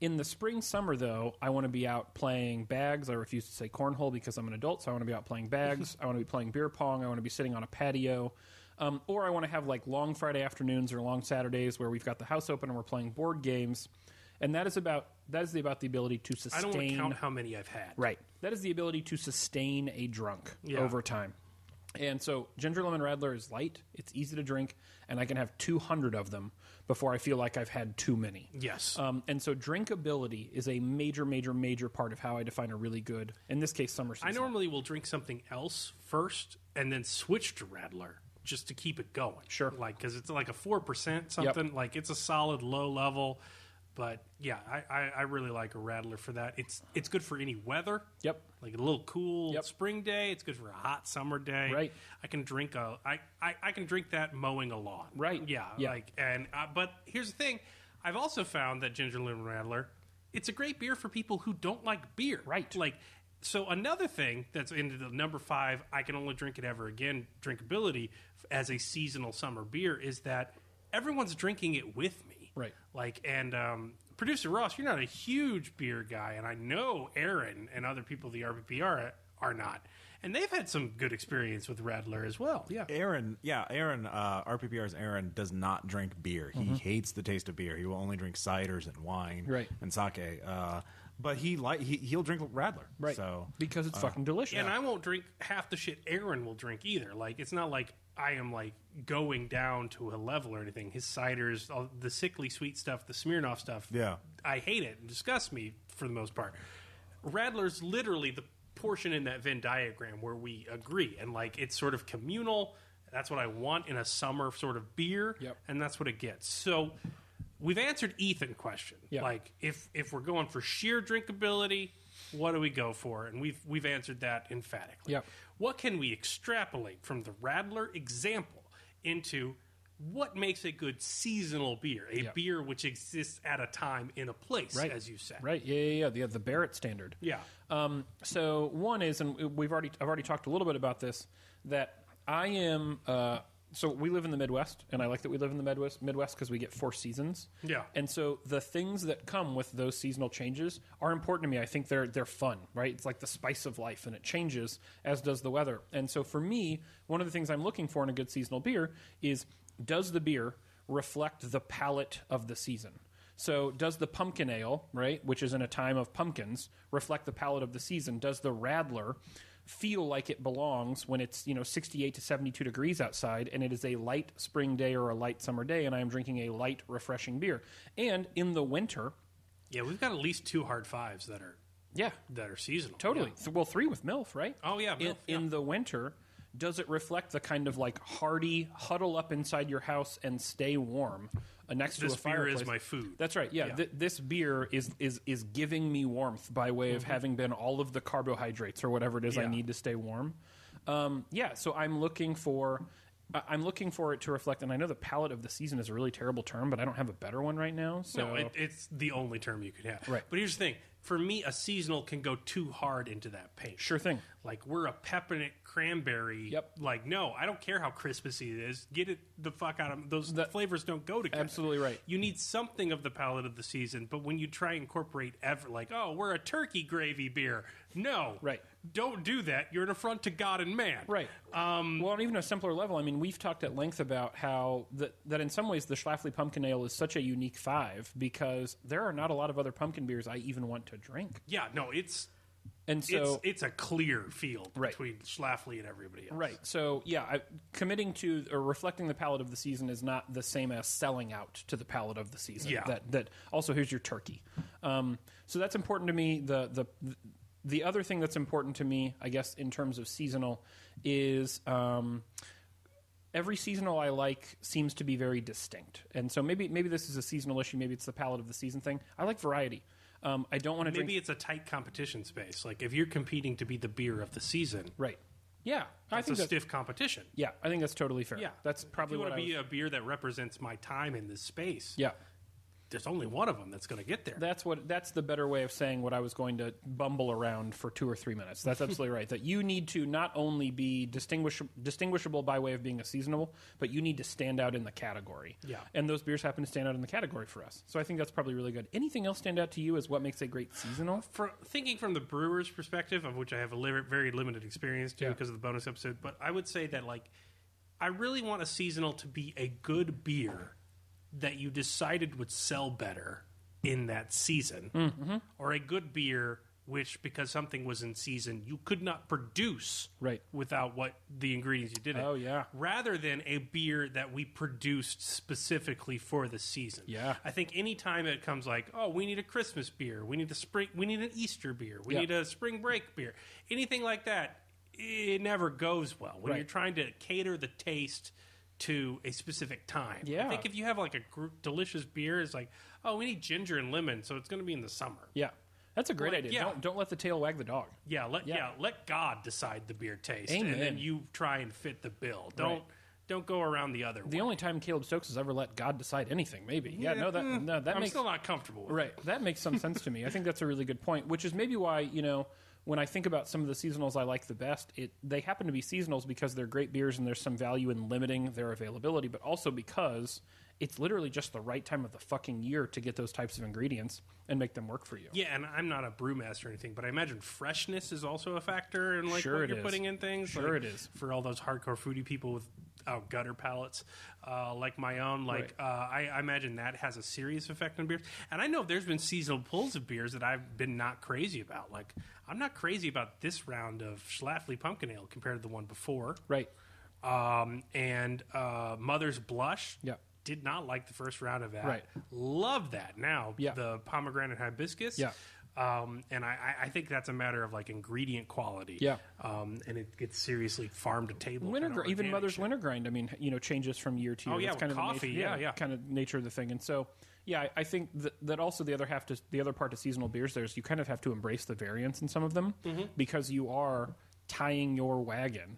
in the spring, summer, though, I want to be out playing bags. I refuse to say cornhole because I'm an adult, so I want to be out playing bags. I want to be playing beer pong. I want to be sitting on a patio. Um, or I want to have like long Friday afternoons or long Saturdays where we've got the house open and we're playing board games. And that is about that is about the ability to sustain. I don't want to count how many I've had. Right. That is the ability to sustain a drunk Yeah. over time. And so Ginger Lemon Radler is light, it's easy to drink, and I can have 200 of them before I feel like I've had too many. Yes. Um, and so drinkability is a major, major, major part of how I define a really good, in this case, summer season. I normally will drink something else first and then switch to Radler just to keep it going. Sure. Like, because it's like a 4% something. Like, it's a solid low level. But yeah, I, I, I really like a Radler for that. It's it's good for any weather. Yep. Like a little cool Yep. spring day. It's good for a hot summer day. Right. I can drink a I, I, I can drink that mowing a lawn. Right. Yeah. Yeah. Like and uh, but here's the thing, I've also found that Ginger Lemon Radler, it's a great beer for people who don't like beer. Right. Like so another thing that's into the number five, I can only drink it ever again drinkability as a seasonal summer beer is that everyone's drinking it with me. Right. Like and um, producer Ross, you're not a huge beer guy, and I know Aaron and other people at the RPP are are not, and they've had some good experience with Radler as well. Yeah. Aaron, yeah, Aaron, uh, RPPR's Aaron does not drink beer. He hates the taste of beer. He will only drink ciders and wine Right. and sake. Uh, but he like he, he'll drink Radler. Right. So because it's uh, fucking delicious. And I won't drink half the shit Aaron will drink either. Like it's not like I am like going down to a level or anything. His ciders, all the sickly sweet stuff, the Smirnoff stuff. Yeah. I hate it. It disgusts me for the most part. Radler's literally the portion in that Venn diagram where we agree, and like it's sort of communal. That's what I want in a summer sort of beer, Yep. and that's what it gets. So. We've answered Ethan question. Yeah. Like if if we're going for sheer drinkability, what do we go for? And we've we've answered that emphatically. Yep. What can we extrapolate from the Radler example into what makes a good seasonal beer? A Yep. beer which exists at a time in a place, right. as you said. Right. Yeah, yeah, yeah. The, the Barrett standard. Yeah. Um, so one is, and we've already I've already talked a little bit about this. That I am. Uh, so we live in the Midwest, and I like that we live in the Midwest Midwest because we get four seasons. Yeah. And so the things that come with those seasonal changes are important to me. I think they're they're fun, right? It's like the spice of life, and it changes as does the weather. And so for me, one of the things I'm looking for in a good seasonal beer is does the beer reflect the palate of the season? So, does the pumpkin ale, right, which is in a time of pumpkins, reflect the palate of the season? Does the Radler feel like it belongs when it's you know 68 to 72 degrees outside and it is a light spring day or a light summer day and I am drinking a light refreshing beer? And in the winter, Yeah, we've got at least two hard fives that are Yeah, that are seasonal. totally. Yeah. Well, three with MILF, right? Oh, yeah, In, yeah. in the winter, does it reflect the kind of like hardy huddle up inside your house and stay warm next This to a beer is my food. That's right. Yeah, Yeah. Th- this beer is is is giving me warmth by way of having been all of the carbohydrates or whatever it is I Mm-hmm. Need to stay warm. Um, yeah, so I'm looking for. I- I'm looking for it to reflect, and I know the palette of the season is a really terrible term, but I don't have a better one right now. So No, it, it's the only term you could have. Right. But here's the thing: for me, a seasonal can go too hard into that paint. sure thing. Like we're a peppermint cranberry. Yep. Like no, I don't care how Christmassy it is. Get it the fuck out of those. That- flavors don't go together. Absolutely right. You need something of the palette of the season. But when you try incorporate ever, like oh, we're a turkey gravy beer. No. Right. Don't do that. You're an affront to God and man. Right. Um, well, on even a simpler level, I mean, we've talked at length about how that, that in some ways the Schlafly Pumpkin Ale is such a unique five because there are not a lot of other pumpkin beers I even want to drink. Yeah. No. It's And so, it's it's a clear field Right. between Schlafly and everybody else. right. So, yeah, I, committing to or reflecting the palette of the season is not the same as selling out to the palette of the season. Yeah. That, that also, here's your turkey. Um, so that's important to me. The, the, the other thing that's important to me, I guess, in terms of seasonal is. Um, every seasonal I like seems to be very distinct, and so maybe maybe this is a seasonal issue. Maybe it's the palette of the season thing. I like variety. Um, I don't want to Maybe drink it's a tight competition space. Like if you're competing to be the beer of the season, right. Yeah, I it's think a that's, stiff competition. yeah, I think that's totally fair. Yeah, that's probably if you want to be was, a beer that represents my time in this space. yeah. There's only one of them that's going to get there. That's what. That's the better way of saying what I was going to bumble around for two or three minutes. That's absolutely [laughs] right. That you need to not only be distinguish, distinguishable by way of being a seasonal, but you need to stand out in the category. Yeah. And those beers happen to stand out in the category for us. So I think that's probably really good. Anything else stand out to you as what makes a great seasonal? Uh, for thinking from the brewer's perspective, of which I have a li- very limited experience to Yeah. because of the bonus episode, but I would say that like I really want a seasonal to be a good beer that you decided would sell better in that season, Mm-hmm. or a good beer which because something was in season you could not produce Right. without what the ingredients you did it. Oh, yeah. rather than a beer that we produced specifically for the season. Yeah. I think anytime it comes like, oh, we need a Christmas beer, we need a spring, we need an Easter beer, we Yeah. need a spring break beer, anything like that, it never goes well when Right. you're trying to cater the taste to a specific time. Yeah. I think if you have like a gr- delicious beer, it's like, oh, we need ginger and lemon, so it's going to be in the summer. Yeah. That's a great Well, idea. yeah. Don't, don't let the tail wag the dog. Yeah, let Yeah. yeah. let God decide the beer taste, Amen. and then you try and fit the bill. Don't don't go around the other. Way. The way. only time Caleb Stokes has ever let God decide anything, maybe. Yeah, no, that no, that I'm makes still not comfortable with. it. Right. That makes some sense to me. I think that's a really good point, which is maybe why, you know, when I think about some of the seasonals I like the best, it they happen to be seasonals because they're great beers and there's some value in limiting their availability, but also because it's literally just the right time of the fucking year to get those types of ingredients and make them work for you. Yeah, and I'm not a brewmaster or anything, but I imagine freshness is also a factor in like Sure what you're is. putting in things. Sure Like, it is. for all those hardcore foodie people with uh, gutter palates uh, like my own. Like Right. uh, I, I imagine that has a serious effect on beers. And I know there's been seasonal pulls of beers that I've been not crazy about. Like I'm not crazy about this round of Schlafly Pumpkin Ale compared to the one before. Right. Um, and uh, Mother's Blush. Yeah. Did not like the first round of that. Right. Love that now. Yeah. The pomegranate hibiscus. Yeah. Um, and I, I- think that's a matter of like ingredient quality. Yeah. Um, and it gets seriously farm to table. Winter, even Mother's shit. winter grind. I mean, you know, changes from year to year. Oh, yeah, That's kind of the coffee, nature, yeah, yeah. kind of nature of the thing. And so, yeah, I, I think that, that also the other half to the other part to seasonal beers there is you kind of have to embrace the variance in some of them Mm-hmm. because you are tying your wagon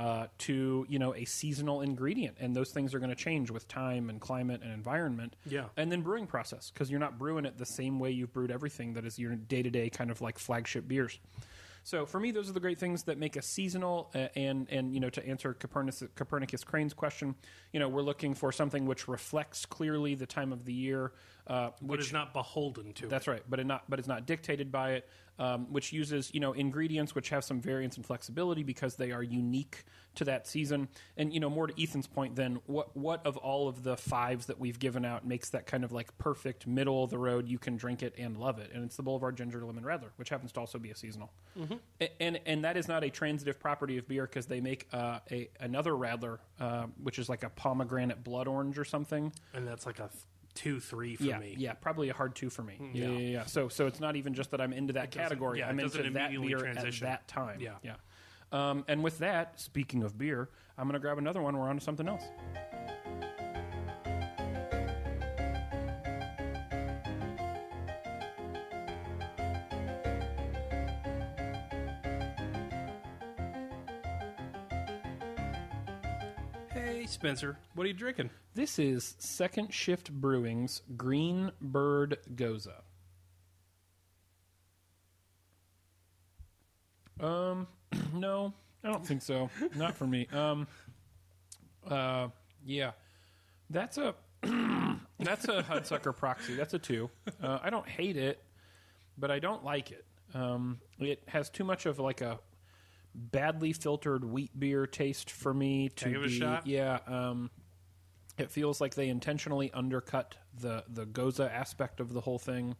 uh, to you know a seasonal ingredient, and those things are going to change with time and climate and environment. Yeah. and then brewing process because you're not brewing it the same way you've brewed everything that is your day to day kind of like flagship beers. So for me, those are the great things that make a seasonal. Uh, and and you know, to answer Copernicus, Copernicus Crane's question, you know, we're looking for something which reflects clearly the time of the year, uh, But which is not beholden to that's right, but it not but it's not dictated by it. Um, which uses you know ingredients which have some variance and flexibility because they are unique to that season. And you know more to Ethan's point, then what what of all of the fives that we've given out makes that kind of like perfect middle of the road? You can drink it and love it, and it's the Boulevard Ginger Lemon Radler, which happens to also be a seasonal. A- And and that is not a transitive property of beer because they make uh, a another Radler, uh, which is like a pomegranate blood orange or something. And that's like a th- two, three for yeah, me. yeah, probably a hard two for me. Yeah, yeah. yeah, yeah. So, so it's not even just that I'm into that category. yeah, I'm into that beer transition. at that time. Yeah. yeah. Um, and with that, speaking of beer, I'm going to grab another one. We're on to something else. Spencer, what are you drinking? This is Second Shift Brewing's Green Bird Gose. Um, [clears throat] no, I don't think so. Not for me. Um, uh, yeah, that's a [clears throat] that's a Hudsucker proxy. That's a two. Uh, I don't hate it, but I don't like it. Um, it has too much of like a badly filtered wheat beer taste for me to Can I give it a be. shot? Yeah. Um, it feels like they intentionally undercut the the gose aspect of the whole thing,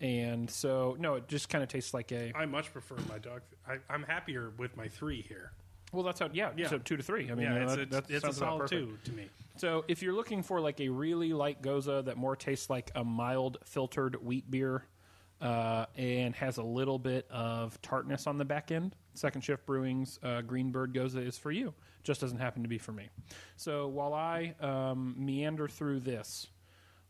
and so no, it just kind of tastes like a. I much prefer my dog. I, I'm happier with my three here. Well, that's how. Yeah, Yeah. So two to three. I mean, yeah, it's, that, a, that it's a sounds about solid perfect. two to me. So if you're looking for like a really light gose that more tastes like a mild filtered wheat beer uh, and has a little bit of tartness on the back end, Second Shift Brewing's uh, Greenbird gose is for you. Just doesn't happen to be for me. So while I um, meander through this,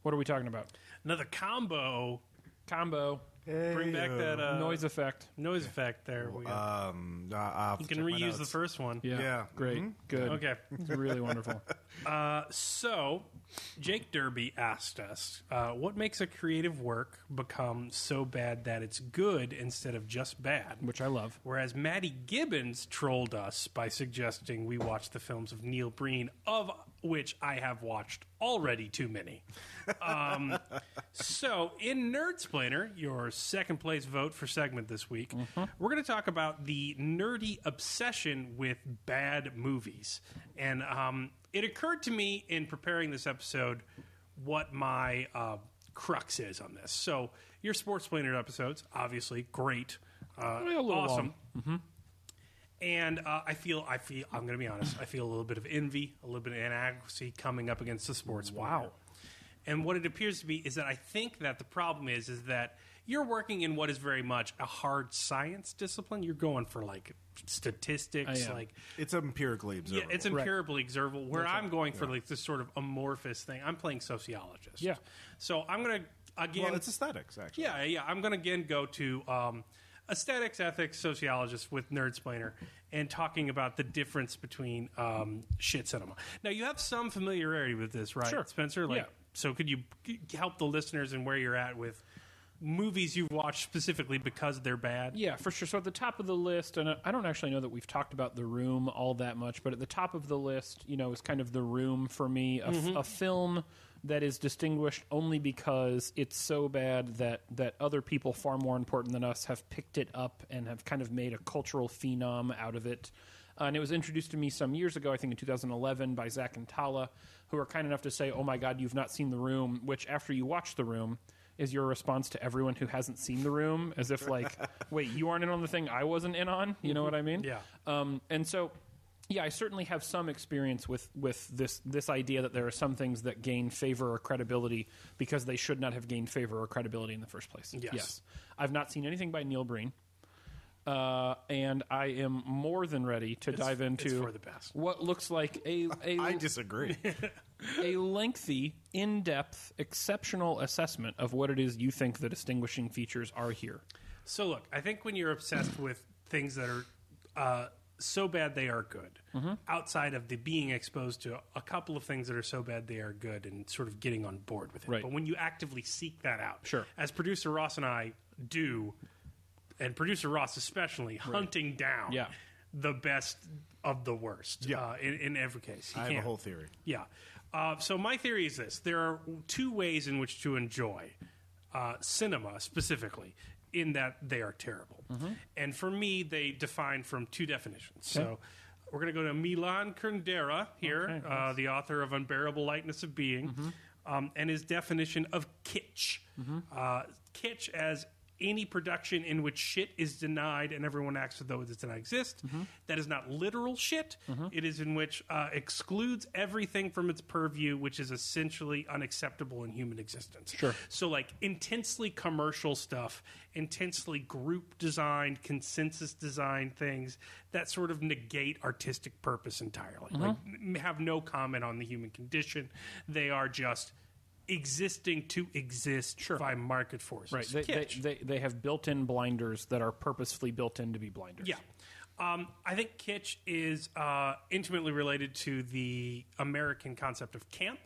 what are we talking about? Another combo. Combo Bring back that uh, noise effect. noise effect there. We go. Um, I- I'll have you can reuse the first one. Yeah, Yeah. great, Mhm. good. Okay. it's really wonderful. [laughs] Uh, so, Jake Derby asked us, uh, what makes a creative work become so bad that it's good instead of just bad? Which I love. Whereas Maddie Gibbons trolled us by suggesting we watch the films of Neil Breen, of which I have watched already too many. Um, [laughs] so, in Nerdsplainer, your second place vote for segment this week, we're going to talk about the nerdy obsession with bad movies. And um, it occurred to me in preparing this episode what my uh, crux is on this. So, your Sports Plainer episodes, obviously, great. Uh, Yeah, a little awesome. And uh, I feel, I feel, I'm going to be honest, I feel a little bit of envy, a little bit of inadequacy coming up against the sports. Wow. And what it appears to be is that I think that the problem is, is that you're working in what is very much a hard science discipline. You're going for like statistics, like It's empirically observable. yeah, observable. it's empirically observable. Where I'm going for like this sort of amorphous thing. I'm playing sociologist. Yeah. So I'm going to again. well, it's aesthetics actually. Yeah, yeah. I'm going to again go to um, aesthetics, ethics, sociologist with Nerdsplainer and talking about the difference between um, shit cinema. Now, you have some familiarity with this, right, Sure. Spencer? Like, Yeah. So, could you g- help the listeners and where you're at with movies you've watched specifically because they're bad? Yeah, for sure. So at the top of the list, and I don't actually know that we've talked about The Room all that much, but at the top of the list, you know, is kind of The Room for me, a film that is distinguished only because it's so bad that that other people far more important than us have picked it up and have kind of made a cultural phenom out of it. Uh, and it was introduced to me some years ago, I think in 2011, by Zach and Tala, who are kind enough to say, "Oh my God, you've not seen The Room," which after you watch The Room is your response to everyone who hasn't seen The Room, as if like, [laughs] "Wait, you aren't in on the thing I wasn't in on." You know what I mean? Yeah. Um, and so, yeah, I certainly have some experience with with this this idea that there are some things that gain favor or credibility because they should not have gained favor or credibility in the first place. Yes. I've not seen anything by Neil Breen. Uh, and I am more than ready to dive into for the best. what looks like a a, [laughs] I disagree. [laughs] a lengthy, in-depth, exceptional assessment of what it is you think the distinguishing features are here. So look, I think when you're obsessed with things that are uh, so bad they are good, Mm-hmm. outside of the being exposed to a couple of things that are so bad they are good, and sort of getting on board with it. Right. But when you actively seek that out, Sure. as producer Ross and I do, and producer Ross especially, hunting down Yeah. the best of the worst. Yeah. uh, in, in every case, You I have a whole theory. yeah. Uh, so my theory is this: there are two ways in which to enjoy uh, cinema, specifically, in that they are terrible. And for me, they define from two definitions. So we're going to go to Milan Kundera here, Okay, uh, the author of Unbearable Lightness of Being, um, and his definition of kitsch. Uh, kitsch as any production in which shit is denied and everyone acts as though it does not exist. Mm-hmm. That is not literal shit. Mm-hmm. It is in which uh, excludes everything from its purview, which is essentially unacceptable in human existence. Sure. So, like intensely commercial stuff, intensely group designed, consensus designed things that sort of negate artistic purpose entirely. Mm-hmm. Like, have no comment on the human condition. They are just existing to exist by market forces. Right. They, they, they, they have built in blinders that are purposefully built in to be blinders. Yeah. Um, I think kitsch is uh, intimately related to the American concept of camp,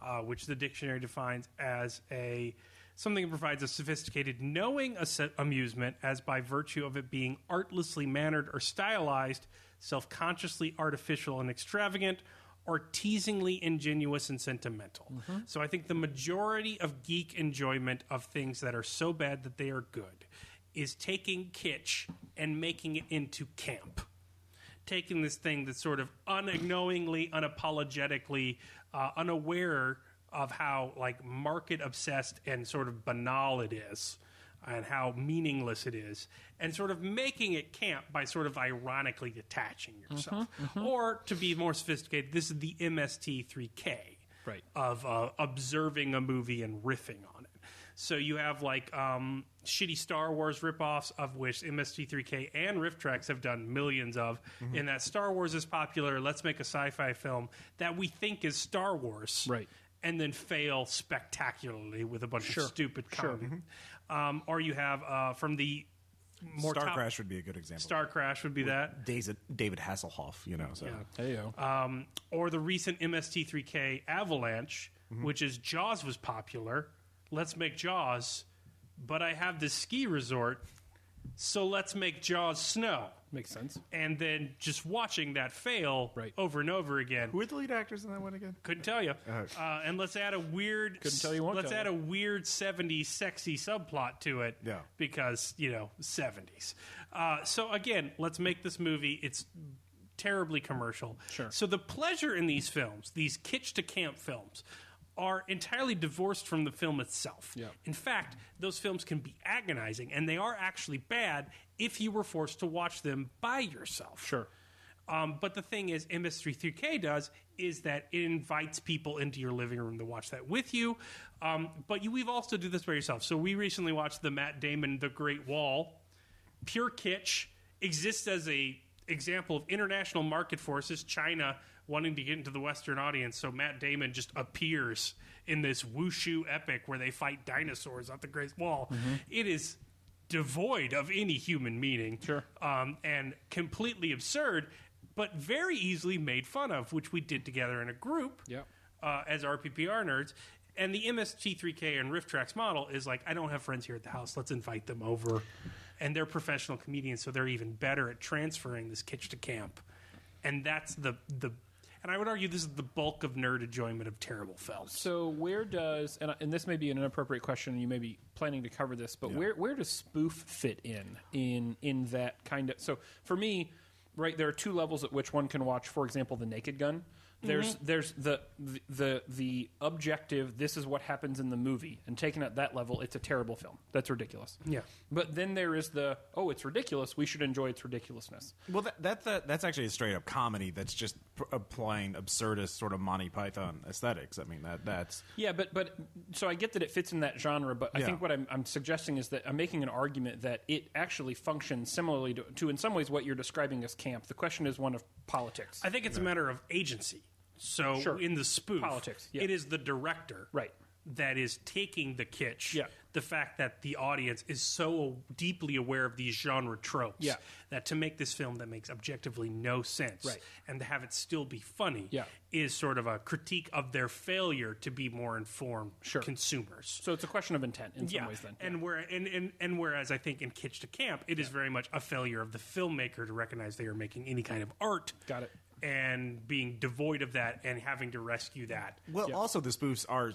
uh, which the dictionary defines as a something that provides a sophisticated knowing ass- amusement as by virtue of it being artlessly mannered or stylized, self-consciously artificial and extravagant, or teasingly ingenuous and sentimental. So I think the majority of geek enjoyment of things that are so bad that they are good is taking kitsch and making it into camp. Taking this thing that's sort of unknowingly, unapologetically, uh, unaware of how like market obsessed and sort of banal it is, and how meaningless it is, and sort of making it camp by sort of ironically detaching yourself. Or to be more sophisticated, this is the MST3K Right. of uh, observing a movie and riffing on it. So you have like um, shitty Star Wars ripoffs, of which MST3K and RiffTrax have done millions of. In that Star Wars is popular, let's make a sci-fi film that we think is Star Wars, Right. And then fail spectacularly with a bunch Sure. of stupid comedy. Um, or you have uh, from the more Star top- Crash would be a good example. Star Crash would be that. David, David Hasselhoff, you know. So Hey, yo. um, or the recent MST3K Avalanche, Mm-hmm. which is Jaws was popular. Let's make Jaws, but I have this ski resort, so let's make Jaws snow. Makes sense. And then just watching that fail Right. over and over again. who are the lead actors in that one again? Couldn't tell you. Uh, and let's add a weird. Couldn't tell you, won't Let's tell add you. a weird '70s sexy subplot to it. Yeah. Because you know '70s. Uh, so again, let's make this movie. It's terribly commercial. Sure. So the pleasure in these films, these kitsch to camp films, are entirely divorced from the film itself. Yeah. In fact, those films can be agonizing, and they are actually bad if you were forced to watch them by yourself. Sure. Um, but the thing is, MST3K does is that it invites people into your living room to watch that with you. Um, but you, we've also do this by yourself. So we recently watched the Matt Damon The Great Wall. Pure kitsch exists as a example of international market forces. China wanting to get into the Western audience, so Matt Damon just appears in this wushu epic where they fight dinosaurs at the Great Wall. It is devoid of any human meaning Sure. um, and completely absurd, but very easily made fun of, which we did together in a group Yep. uh, as RPPR nerds. And the MST3K and RiffTrax model is like, I don't have friends here at the house. Let's invite them over. And they're professional comedians, so they're even better at transferring this kitsch to camp. And that's the the. And I would argue this is the bulk of nerd enjoyment of terrible films. So where does and, and this may be an inappropriate question, and you may be planning to cover this, but where where does spoof fit in in in that kind of? So for me, right, there are two levels at which one can watch. For example, the Naked Gun. There's Mm-hmm. there's the, the the the objective. This is what happens in the movie, and taken at that level, it's a terrible film. That's ridiculous. Yeah. But then there is the oh, it's ridiculous. We should enjoy its ridiculousness. Well, that, that's a, that's actually a straight up comedy that's just pr- applying absurdist sort of Monty Python aesthetics. I mean that that's Yeah, but but so I get that it fits in that genre, but I Yeah. think what I'm, I'm suggesting is that I'm making an argument that it actually functions similarly to, to, in some ways, what you're describing as camp. The question is one of politics. I think it's a matter of agency. So Sure. in the spoof, Politics, yeah. it is the director Right. that is taking the kitsch. Yeah. The fact that the audience is so deeply aware of these genre tropes Yeah. that to make this film that makes objectively no sense Right. and to have it still be funny Yeah. is sort of a critique of their failure to be more informed Sure. consumers. so it's a question of intent in some Yeah, ways. Then, and where and, and and whereas I think in Kitsch to Camp, it is very much a failure of the filmmaker to recognize they are making any kind of art. Got it. And being devoid of that and having to rescue that. well. Also, the spoofs are,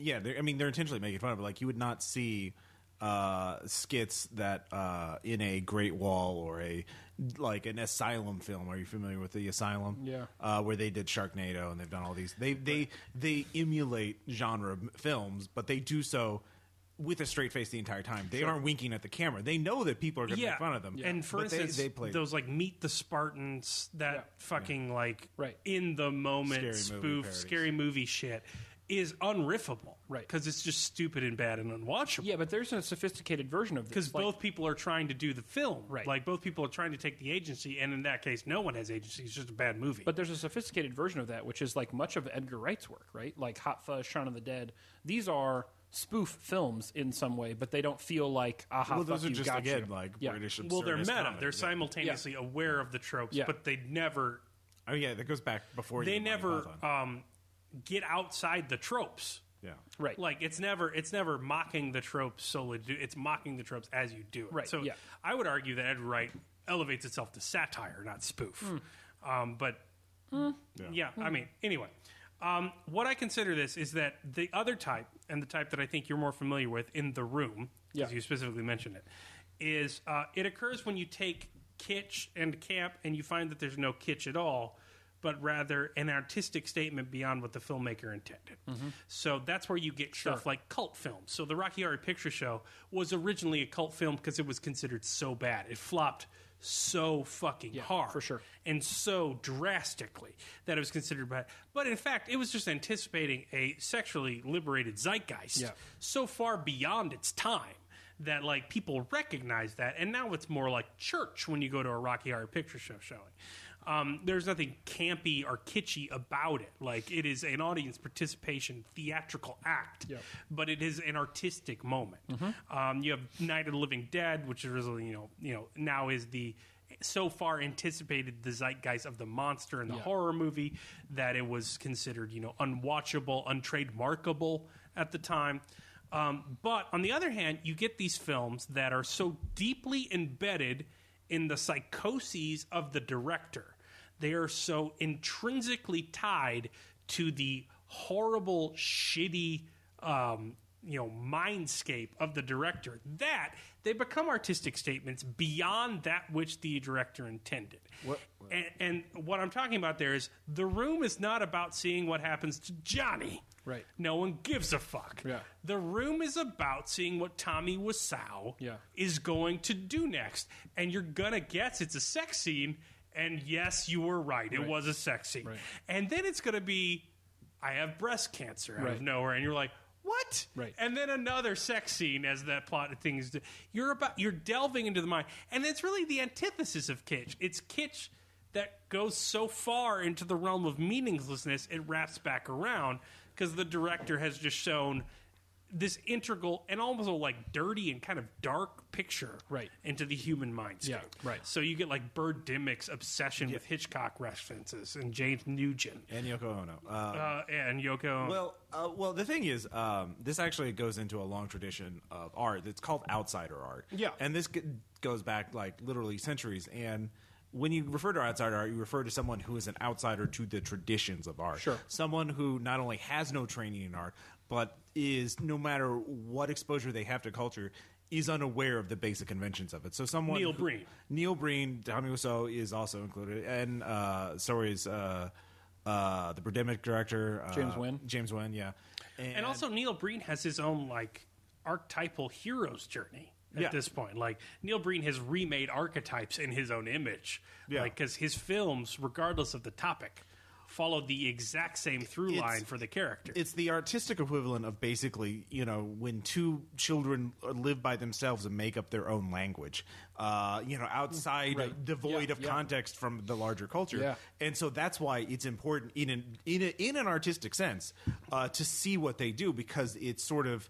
yeah. they're- I mean, they're intentionally making fun of it. Like you would not see uh, skits that uh, in a Great Wall or a like an Asylum film. Are you familiar with the Asylum? Yeah. Uh, where they did Sharknado and they've done all these. They they they emulate genre films, but they do so with a straight face the entire time. They aren't winking at the camera. They know that people are going to yeah. make fun of them. And for but instance, they, play those like Meet the Spartans, that Yeah. fucking like Right. in the moment Scary spoof, parodies. scary movie shit is unriffable. Right. Because it's just stupid and bad and unwatchable. Yeah, but there's a sophisticated version of this. Because like- both people are trying to do the film. Right. Like both people are trying to take the agency, and in that case, no one has agency. It's just a bad movie. But there's a sophisticated version of that, which is like much of Edgar Wright's work, right? Like Hot Fuzz, Shaun of the Dead. These are spoof films in some way, but they don't feel like aha. well, those fuck are you, just got again you. like Yeah. British. well, they're meta. comedy. They're Yeah. simultaneously aware of the tropes, Yeah. but they never Oh yeah, that goes back before they even never um, get outside the tropes. yeah. Right. Like it's never it's never mocking the tropes solely. Do, it's mocking the tropes as you do it. Right, So yeah. I would argue that Edgar Wright elevates itself to satire, not spoof. Hmm. Um, but yeah. I mean, anyway, um, what I consider this is that the other type, and the type that I think you're more familiar with in the room, because Yeah. you specifically mentioned it, is uh, it occurs when you take kitsch and camp and you find that there's no kitsch at all, but rather an artistic statement beyond what the filmmaker intended. Mm-hmm. So that's where you get stuff like cult films. So the Rocky Horror Picture Show was originally a cult film because it was considered so bad. It flopped so fucking hard for sure. and so drastically that it was considered bad. But in fact, it was just anticipating a sexually liberated zeitgeist Yeah. so far beyond its time that like people recognize that, and now it's more like church when you go to a Rocky Horror Picture Show showing. Um, there's nothing campy or kitschy about it. Like it is an audience participation theatrical act, Yep. but it is an artistic moment. Um, you have Night of the Living Dead, which is really you know you know now is the so far anticipated the zeitgeist of the monster and the Yeah. horror movie that it was considered you know unwatchable, untrademarkable at the time. Um, but on the other hand, you get these films that are so deeply embedded in the psychoses of the director. They are so intrinsically tied to the horrible, shitty, um, you know, mindscape of the director that they become artistic statements beyond that which the director intended. And, and what I'm talking about there is the room is not about seeing what happens to Johnny. Right. No one gives a fuck. Yeah. The room is about seeing what Tommy Wiseau Yeah. is going to do next. And you're going to guess it's a sex scene. And yes, you were right. It was a sex scene. Right. And then it's going to be, I have breast cancer out of nowhere. And you're like, what? Right. And then another sex scene as that plot of things. You're about you're delving into the mind, and it's really the antithesis of kitsch. It's kitsch that goes so far into the realm of meaninglessness it wraps back around because the director has just shown this integral and almost a like dirty and kind of dark picture Right. into the human mindscape. Yeah, right. So you get like Birdemic's obsession with Hitchcock references and James Nguyen And Yoko Ono. Uh, uh, and Yoko. Well, uh, well, the thing is, um, this actually goes into a long tradition of art. It's called outsider art. Yeah. and this g- goes back like literally centuries. And when you refer to outsider art, you refer to someone who is an outsider to the traditions of art. Sure. someone who not only has no training in art, but is no matter what exposure they have to culture. Is unaware of the basic conventions of it. So someone Neil who- Breen. Neil Breen, Tommy Wiseau is also included, and uh, so is uh, uh, the Birdemic director uh, James Nguyen. James Nguyen, yeah, And also, Neil Breen has his own like archetypal hero's journey at Yeah. this point. Like Neil Breen has remade archetypes in his own image, Yeah. like because his films, regardless of the topic, follow the exact same through It's- line for the character. it's the artistic equivalent of basically, you know, when two children live by themselves and make up their own language, uh, you know, outside, Right. devoid Yeah, of yeah. context from the larger culture. Yeah. And so that's why it's important in an in, a, in an artistic sense uh, to see what they do because it's sort of.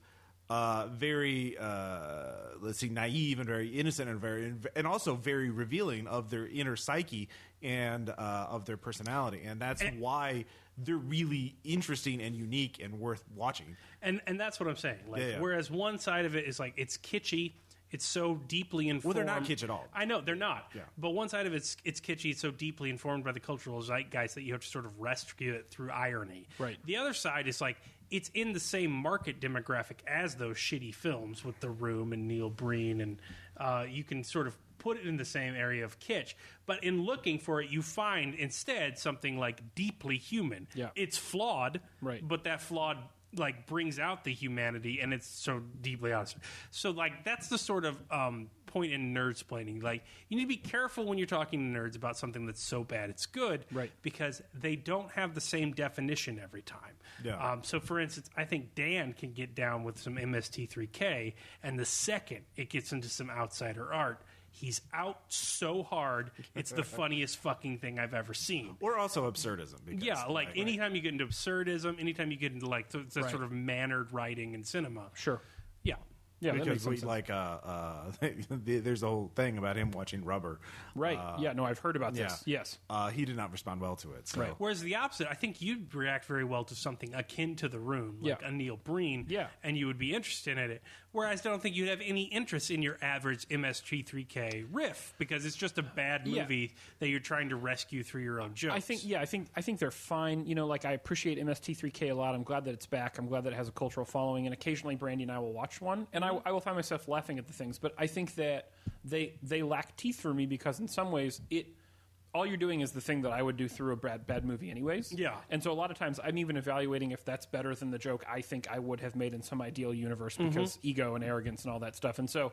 Uh, very, uh, let's see, naive and very innocent and very, and also very revealing of their inner psyche and uh, of their personality, and that's why they're really interesting and unique and worth watching. and and that's what I'm saying. Like, Yeah, yeah. whereas one side of it is like it's kitschy. It's so deeply informed. Well, they're not kitsch at all. I know they're not. Yeah. But one side of it's it's kitschy. It's so deeply informed by the cultural zeitgeist that you have to sort of rescue it through irony. Right. The other side is like it's in the same market demographic as those shitty films with The Room and Neil Breen, and uh, you can sort of put it in the same area of kitsch. But in looking for it, you find instead something like deeply human. Yeah. It's flawed, Right. But that flawed like brings out the humanity and it's so deeply honest. So like that's the sort of um, point in nerds planning. Like you need to be careful when you're talking to nerds about something that's so bad it's good, Right. Because they don't have the same definition every time. Yeah. Um, so for instance, I think Dan can get down with some MST3K, and the second it gets into some outsider art. He's out so hard, it's the [laughs] funniest fucking thing I've ever seen. or also absurdism. Because, Yeah, like anytime you get into absurdism, anytime you get into like the, the Right. sort of mannered writing in cinema, Sure. yeah, Yeah, because we like uh, uh, [laughs] there's a whole thing about him watching Rubber. Right. Uh, yeah, no, I've heard about yeah. this. Yes. Uh, he did not respond well to it. So. Right. Whereas the opposite, I think you'd react very well to something akin to the room, like Yeah. a Neil Breen, Yeah. and you would be interested in it. Whereas I don't think you'd have any interest in your average MST3K riff because it's just a bad Yeah. movie that you're trying to rescue through your own jokes. I think yeah, I think I think they're fine. You know, like I appreciate MST3K a lot. I'm glad that it's back. I'm glad that it has a cultural following, and occasionally Brandy and I will watch one, and I, mm-hmm. I will find myself laughing at the things. But I think that they they lack teeth for me because in some ways it. All you're doing is the thing that I would do through a bad, bad movie, anyways. Yeah. And so a lot of times I'm even evaluating if that's better than the joke I think I would have made in some ideal universe because ego and arrogance and all that stuff. And so,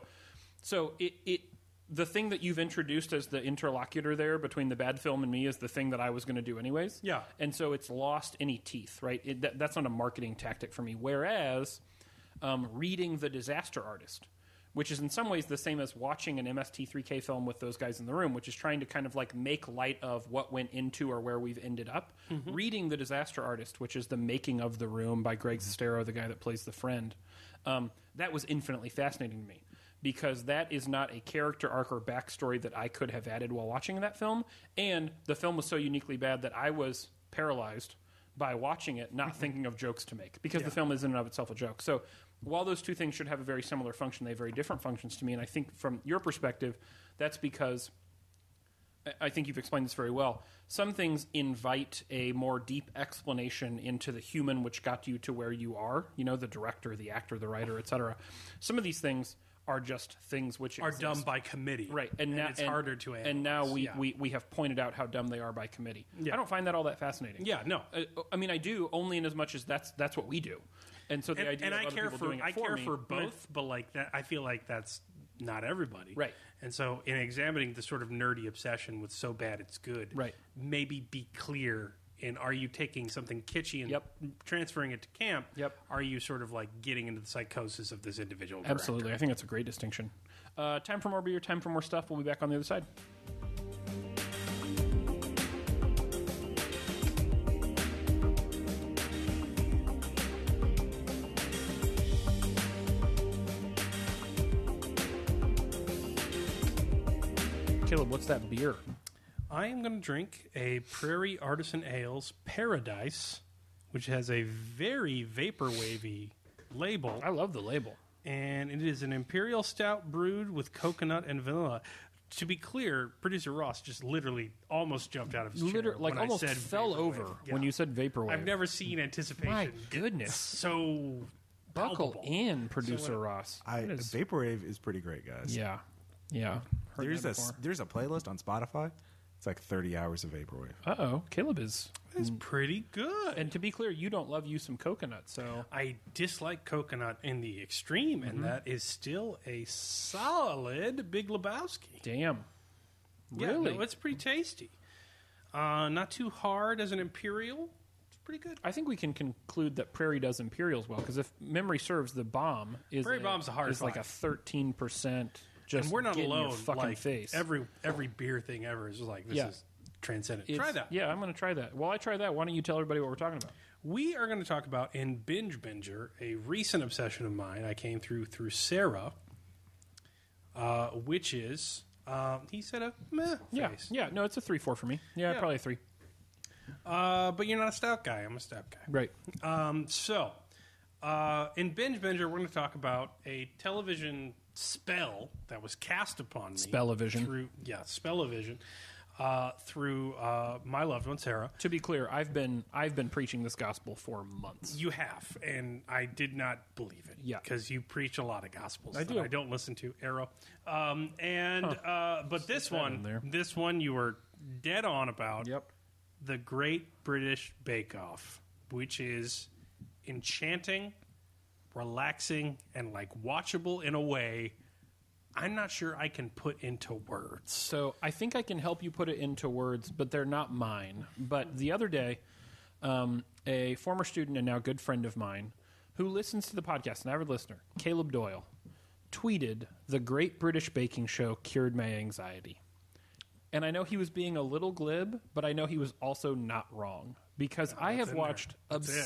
so it, it the thing that you've introduced as the interlocutor there between the bad film and me is the thing that I was going to do anyways. Yeah. And so it's lost any teeth, right? It, that, that's not a marketing tactic for me. Whereas um, reading The Disaster Artist, which is in some ways the same as watching an MST3K film with those guys in the room, which is trying to kind of like make light of what went into or where we've ended up. Mm-hmm. Reading The Disaster Artist, which is the making of The Room by Greg mm-hmm. Sestero, the guy that plays the friend, um, that was infinitely fascinating to me because that is not a character arc or backstory that I could have added while watching that film. And the film was so uniquely bad that I was paralyzed by watching it, not mm-hmm. thinking of jokes to make because the film is in and of itself a joke. So while those two things should have a very similar function, they have very different functions to me. And I think from your perspective, that's because I- think you've explained this very well. Some things invite a more deep explanation into the human which got you to where you are. You know, the director, the actor, the writer, etc. Some of these things are just things which are exist. done by committee, Right, and, now it's and- harder to analyze. And now we, yeah. we, we have pointed out how dumb they are by committee. Yeah. I don't find that all that fascinating. yeah, no, Uh, I mean, I do only in as much as that's that's what we do, and so the and, idea and of I other care people for doing it I for care me- for both, but like that, I feel like that's not everybody, Right. And so, in examining the sort of nerdy obsession with so bad it's good, Right. Maybe be clear in: Are you taking something kitschy and Yep. transferring it to camp? Yep. Are you sort of like getting into the psychosis of this individual? director? Absolutely, I think that's a great distinction. Uh, time for more beer. Time for more stuff. We'll be back on the other side. Caleb, what's that beer? I am going to drink a Prairie Artisan Ales Paradise, which has a very vapor wavy label. I love the label. and it is an imperial stout brewed with coconut and vanilla. To be clear, producer Ross just literally almost jumped out of his chair Literally, like when I almost said fell vaporwave. over when you said vaporwave. I've never seen anticipation. My goodness. so buckle palpable. in, producer So, uh, Ross. I, That is- Vaporwave is pretty great, guys. yeah, yeah. Heard There's that a before. there's a playlist on Spotify. It's like 30 hours of Vaporwave. Uh oh, Caleb is. It's pretty good. And to be clear, you don't love you some coconut, so I dislike coconut in the extreme, Mm-hmm. and that is still a solid Big Lebowski. damn. Yeah, Really? no, it's pretty tasty. Uh, not too hard as an imperial. It's pretty good. I think we can conclude that Prairie does Imperials well because if memory serves, the bomb is Prairie Bomb's a hard is like a fight. thirteen percent. Just and we're not alone. Your fucking like, face. Every every beer thing ever is just like this Yeah. is transcendent. It's- Try that. Yeah, I'm going to try that. While I try that, why don't you tell everybody what we're talking about? We are going to talk about in Binge Binger, a recent obsession of mine. I came through through Sarah, uh, which is uh, he said a meh Yeah, face. yeah. No, it's a three four for me. Yeah, Yeah. probably a three. Uh, but you're not a stout guy. I'm a stout guy. Right. Um, so, uh, in Binge Binger, we're going to talk about a television spell that was cast upon me. Spell-o-vision. Through, yeah, spell-o-vision. Uh, through uh, my loved one, Sarah. To be clear, I've been I've been preaching this gospel for months. You have, and I did not believe it. Yeah. because you preach a lot of gospels I that do. I don't listen to. Arrow, um, and uh, but this one, there. this one, you were dead on about. Yep. the Great British Bake Off, which is enchanting, relaxing, and like watchable in a way I'm not sure I can put into words. So I think I can help you put it into words, but they're not mine. But the other day, um, a former student and now good friend of mine who listens to the podcast, an avid listener, Caleb Doyle, tweeted, The Great British Baking Show cured my anxiety. And I know he was being a little glib, but I know he was also not wrong because I have watched That's it.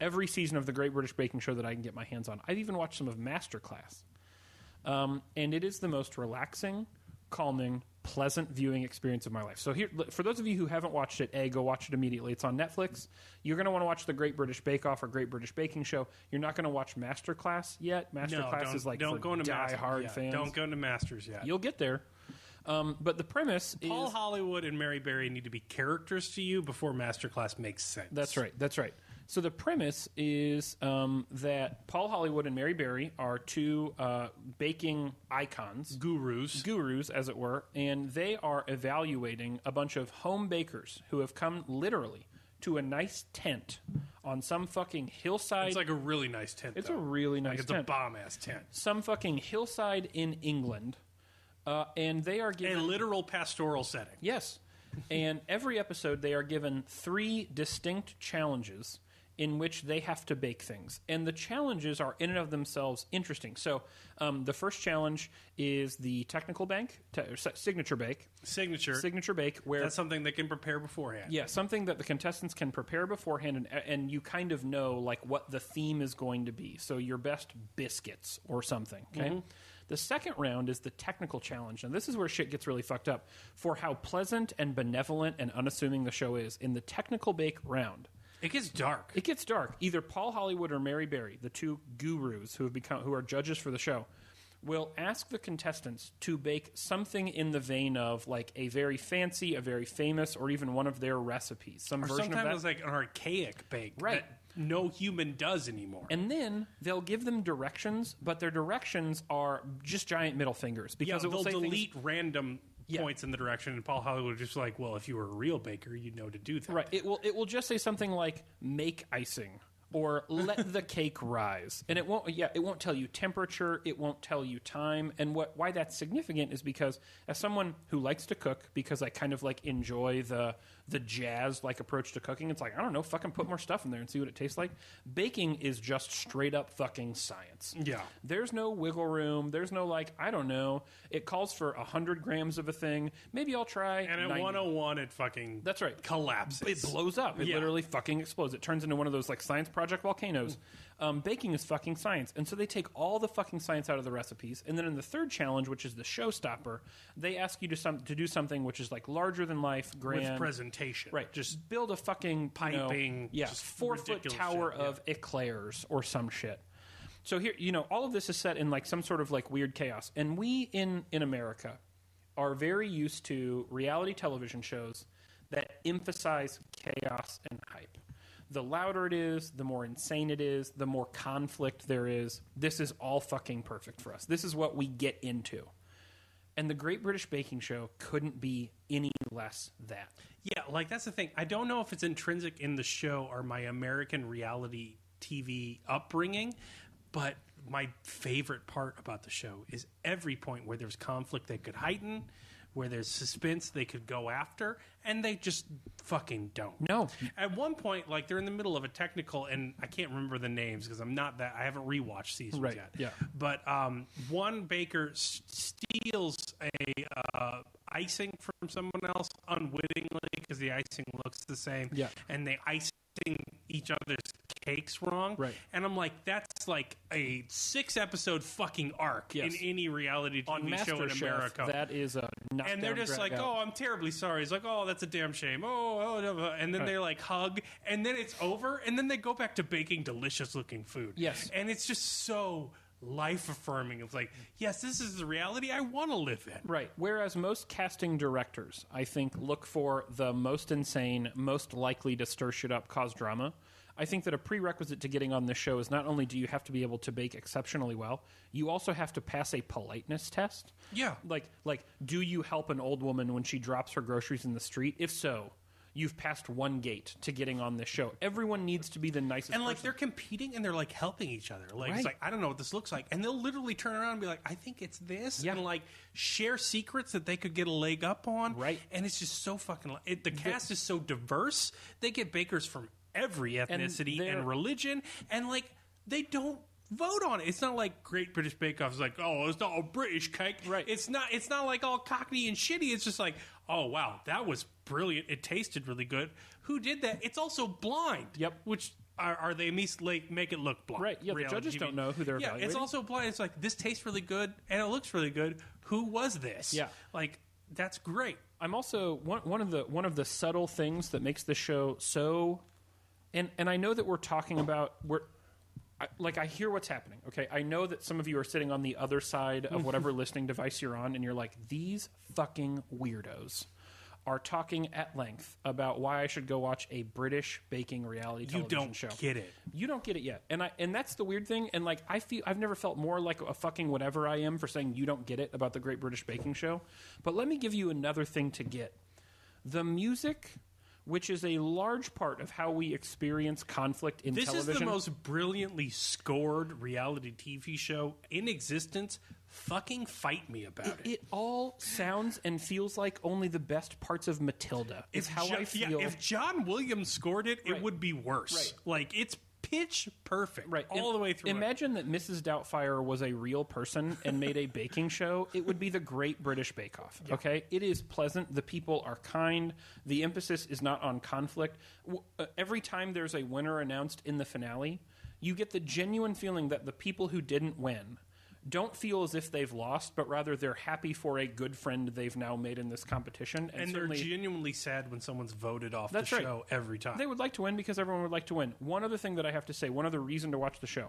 Every season of the Great British Baking Show that I can get my hands on. I've even watched some of Masterclass. Um, and it is the most relaxing, calming, pleasant viewing experience of my life. So here, for those of you who haven't watched it, a go watch it immediately. It's on Netflix. You're going to want to watch the Great British Bake Off or Great British Baking Show. You're not going to watch Masterclass yet. Masterclass don't, is like don't for go into die hard yet. fans. Don't go into Masters yet. You'll get there. Um, but the premise Paul is Hollywood and Mary Berry need to be characters to you before Masterclass makes sense. That's right. That's right. So the premise is um, that Paul Hollywood and Mary Berry are two uh, baking icons, Gurus. gurus, as it were, and they are evaluating a bunch of home bakers who have come literally to a nice tent on some fucking hillside. It's like a really nice tent. It's though. a really like nice it's tent. a bomb ass tent. some fucking hillside in England, uh, and they are given A literal pastoral setting. Yes. and every episode, they are given three distinct challenges in which they have to bake things. And the challenges are, in and of themselves, interesting. So, um, the first challenge is the technical bank, te- signature bake. Signature. Signature bake, where That's something they can prepare beforehand. yeah, something that the contestants can prepare beforehand, and, and you kind of know like what the theme is going to be. So your best biscuits or something. Okay. The second round is the technical challenge, and this is where shit gets really fucked up. For how pleasant and benevolent and unassuming the show is, in the technical bake round, It gets dark. it gets dark. Either Paul Hollywood or Mary Berry, the two gurus who have become who are judges for the show, will ask the contestants to bake something in the vein of like a very fancy, a very famous, or even one of their recipes. Some or version of that. sometimes it's like an archaic bake Right. that no human does anymore. and then they'll give them directions, but their directions are just giant middle fingers yeah, because it will they'll say things- delete random Yeah. points in the direction, and Paul Hollywood is just like, well, if you were a real baker, you'd know to do that. Right. It will it will just say something like make icing or let the cake rise. And it won't yeah, it won't tell you temperature, it won't tell you time. And what why that's significant is because as someone who likes to cook because I kind of like enjoy the the jazz like approach to cooking, it's like I don't know, fucking put more stuff in there and see what it tastes like. Baking is just straight up fucking science. Yeah. There's no wiggle room. There's no like I don't know. It calls for hundred grams of a thing. Maybe I'll try. And at 90. 101, it fucking That's right. collapses. It blows up. It Yeah. literally fucking explodes. It turns into one of those like science project volcanoes. Um, baking is fucking science, and so they take all the fucking science out of the recipes. And then in the third challenge, which is the showstopper, they ask you to some to do something which is like larger than life, grand, with presentation. Right, just build a fucking you know, Piping, yeah, just four foot tower shit, yeah. of eclairs or some shit. So here, you know, all of this is set in like some sort of like weird chaos, and we in in America are very used to reality television shows that emphasize chaos and hype. The louder it is, the more insane it is, the more conflict there is. This is all fucking perfect for us. This is what we get into. And the Great British Baking Show couldn't be any less that. Yeah, like that's the thing. I don't know if it's intrinsic in the show or my American reality TV upbringing, but my favorite part about the show is every point where there's conflict that could heighten, where there's suspense they could go after, and they just fucking don't. No. At one point, like they're in the middle of a technical, and I can't remember the names because I'm not that. I haven't rewatched seasons Right, yet. yeah. But um, one baker s- steals a uh, icing from someone else unwittingly because the icing looks the same. Yeah. And they icing each other's cakes wrong. Right. And I'm like, that's like a six episode fucking arc Yes. in any reality TV On show in America that is a and they're just like, "Oh, I'm terribly sorry." It's like, "Oh, that's a damn shame." Oh, oh, and then they like hug, and then it's over, and then they go back to baking delicious looking food. Yes. and it's just so life affirming. It's like, yes, this is the reality I want to live in. Right. Whereas most casting directors, I think, look for the most insane, most likely to stir shit up, cause drama. I think that a prerequisite to getting on this show is not only do you have to be able to bake exceptionally well, you also have to pass a politeness test. Yeah. Like, like, do you help an old woman when she drops her groceries in the street? If so, you've passed one gate to getting on this show. Everyone needs to be the nicest. and like person. they're competing and they're like helping each other. Like Right. it's like I don't know what this looks like, and they'll literally turn around and be like, "I think it's this," Yeah. and like share secrets that they could get a leg up on. Right. and it's just so fucking. It, the cast is so diverse. They get bakers from every ethnicity they're- and, religion, and like they don't. Vote on it. It's not like Great British Bake Off is like, oh, it's not a British cake. Right. It's not. It's not like all cockney and shitty. It's just like, oh wow, that was brilliant. It tasted really good. Who did that? It's also blind. Yep. Which are, are they mis- like make it look blind? Right, yeah, the judges TV. don't know who they're Yeah, it's also blind. It's like this tastes really good and it looks really good. Who was this? Yeah. like that's great. I'm also one one of the one of the subtle things that makes the show so, and and I know that we're talking about we're. I, like I hear what's happening. Okay, I know that some of you are sitting on the other side of [laughs] whatever listening device you're on, and you're like, "These fucking weirdos are talking at length about why I should go watch a British baking reality television You don't show." get it. You don't get it yet, and I and that's the weird thing. And like I feel, I've never felt more like a fucking whatever I am for saying you don't get it about the Great British Baking Show. But let me give you another thing to get: the music, which is a large part of how we experience conflict in This television. is the most brilliantly scored reality TV show in existence. Fucking fight me about it. It all sounds and feels like only the best parts of Matilda. Is how Jo- I yeah, feel. if John Williams scored it, Right. it would be worse. Right. Like it's pitch perfect, Right, all Im- the way through. it. Imagine that Mrs. Doubtfire was a real person and made a baking show. It would be the Great British Bake Off. Okay, it is pleasant. The people are kind. The emphasis is not on conflict. W- uh, every time there's a winner announced in the finale, you get the genuine feeling that the people who didn't win don't feel as if they've lost, but rather they're happy for a good friend they've now made in this competition. and they're genuinely sad when someone's voted off That's the right. show every time. They would like to win because everyone would like to win. One other thing that I have to say, one other reason to watch the show.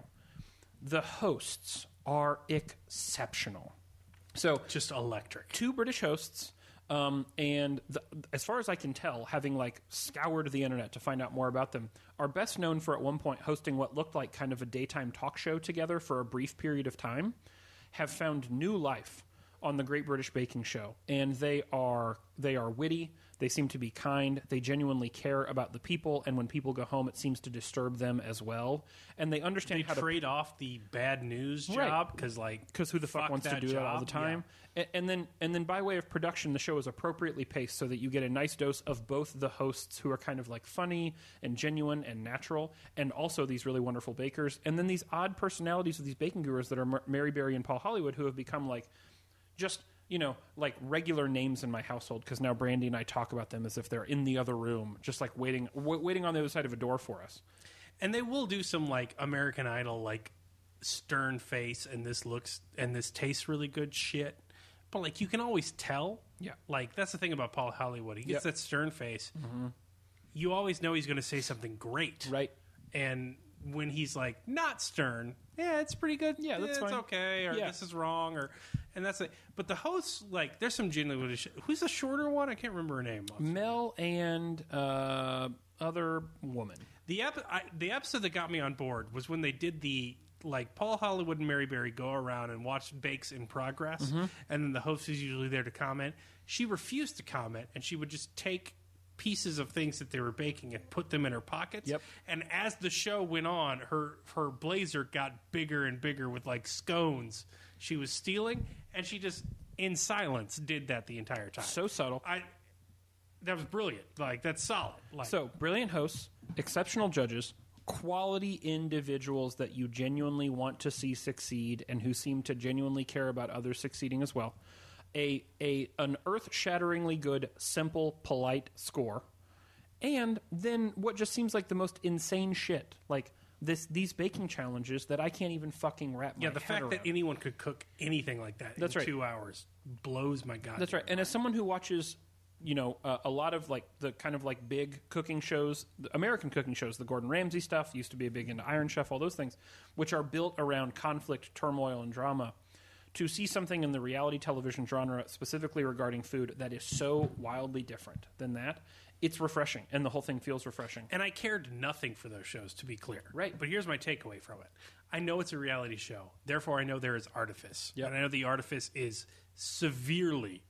The hosts are exceptional. So, just electric. two British hosts, um, and the, as far as I can tell, having like scoured the internet to find out more about them, are best known for at one point hosting what looked like kind of a daytime talk show together for a brief period of time, have found new life on the Great British Baking Show, and they are they are witty. They seem to be kind. They genuinely care about the people, and when people go home, it seems to disturb them as well. And they understand They how to trade off the bad news job because, like, because who the fuck, wants to do that all the job? time? And, and then and then by way of production, the show is appropriately paced so that you get a nice dose of both the hosts who are kind of like funny and genuine and natural, and also these really wonderful bakers, and then these odd personalities of these baking gurus that are Mary Berry and Paul Hollywood who have become like just you know like regular names in my household because now Brandy and I talk about them as if they're in the other room, just like waiting w- waiting on the other side of a door for us. and they will do some like American Idol, like stern face, and this looks and this tastes really good shit. But like, you can always tell. Yeah. Like that's the thing about Paul Hollywood. He gets Yep. that stern face. Mm-hmm. You always know he's going to say something great. Right. And when he's like not stern, yeah, it's pretty good. Yeah, that's eh, it's fine. okay, or Yeah. this is wrong, or and that's it. But the hosts, like, there's some genuinely. Who's the shorter one? I can't remember her name. Mel and uh, other woman. The ep- I, the episode that got me on board was when they did the like Paul Hollywood and Mary Berry go around and watch bakes in progress, Mm-hmm. and then the host is usually there to comment. She refused to comment, and she would just take pieces of things that they were baking and put them in her pockets. Yep. And as the show went on, her her blazer got bigger and bigger with like scones she was stealing, and she just in silence did that the entire time. So subtle. I that was brilliant. Like that's solid. Like So, brilliant hosts, exceptional judges, quality individuals that you genuinely want to see succeed and who seem to genuinely care about others succeeding as well. A, a an earth-shatteringly good, simple, polite score. And then what just seems like the most insane shit. Like this these baking challenges that I can't even fucking wrap my Yeah, the fact that anyone could cook anything like that That's in right. two hours blows my god. That's right. And as someone who watches, you know, uh, a lot of like the kind of like big cooking shows, the American cooking shows, the Gordon Ramsay stuff, used to be a big into Iron Chef, all those things, which are built around conflict, turmoil, and drama. To see something in the reality television genre, specifically regarding food, that is so wildly different than that, it's refreshing, and the whole thing feels refreshing. And I cared nothing for those shows, to be clear. Right. But here's my takeaway from it. I know it's a reality show. Therefore, I know there is artifice. Yep. And I know the artifice is severely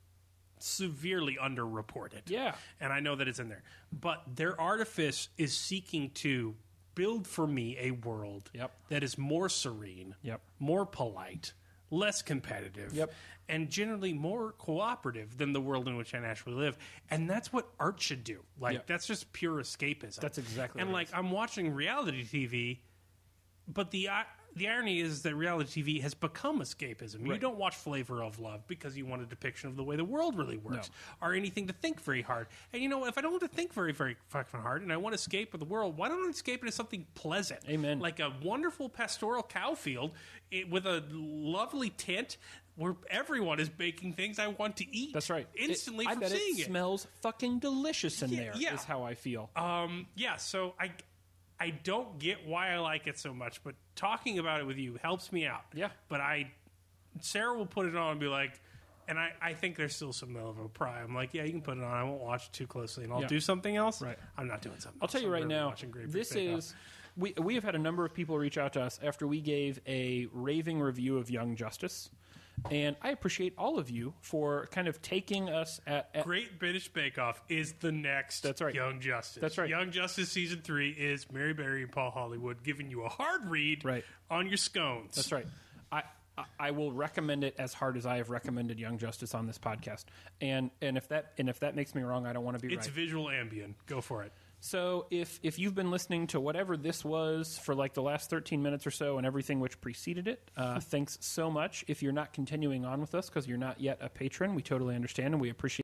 severely underreported. Yeah. And I know that it's in there. But their artifice is seeking to build for me a world Yep. that is more serene, Yep. more polite, less competitive, Yep. and generally more cooperative than the world in which I naturally live. And that's what art should do. Like Yep. that's just pure escapism. That's exactly And like I'm watching reality TV, but the i- the irony is that reality TV has become escapism. You don't watch Flavor of Love because you want a depiction of the way the world really works, or anything to think very hard. And you know, if I don't want to think very, very fucking hard, and I want to escape with the world, why don't I escape into something pleasant? Amen. Like a wonderful pastoral cow field it, with a lovely tent. Where everyone is baking things I want to eat. That's right. Instantly It- I from bet seeing it smells fucking delicious in Yeah, there. Is yeah. how I feel. um, yeah, so I, I don't get why I like it so much, but talking about it with you helps me out. Yeah. But I, Sarah will put it on and be like, and I, I think there's still some level of pride. I'm like, yeah, you can put it on. I won't watch it too closely, and I'll Yeah. do something else. Right. I'm not doing something. I'll tell you right really now, this is we we have had a number of people reach out to us after we gave a raving review of Young Justice, and I appreciate all of you for kind of taking us at, at Great British Bake Off is the next That's right. Young Justice. That's right. Young Justice season three is Mary Berry and Paul Hollywood giving you a hard read Right. on your scones. That's right. I, I will recommend it as hard as I have recommended Young Justice on this podcast, and and if that and if that makes me wrong, I don't want to be It's right. visual ambient. Go for it. So if if you've been listening to whatever this was for like the last 13 minutes or so and everything which preceded it, uh, thanks so much. If you're not continuing on with us because you're not yet a patron, we totally understand and we appreciate.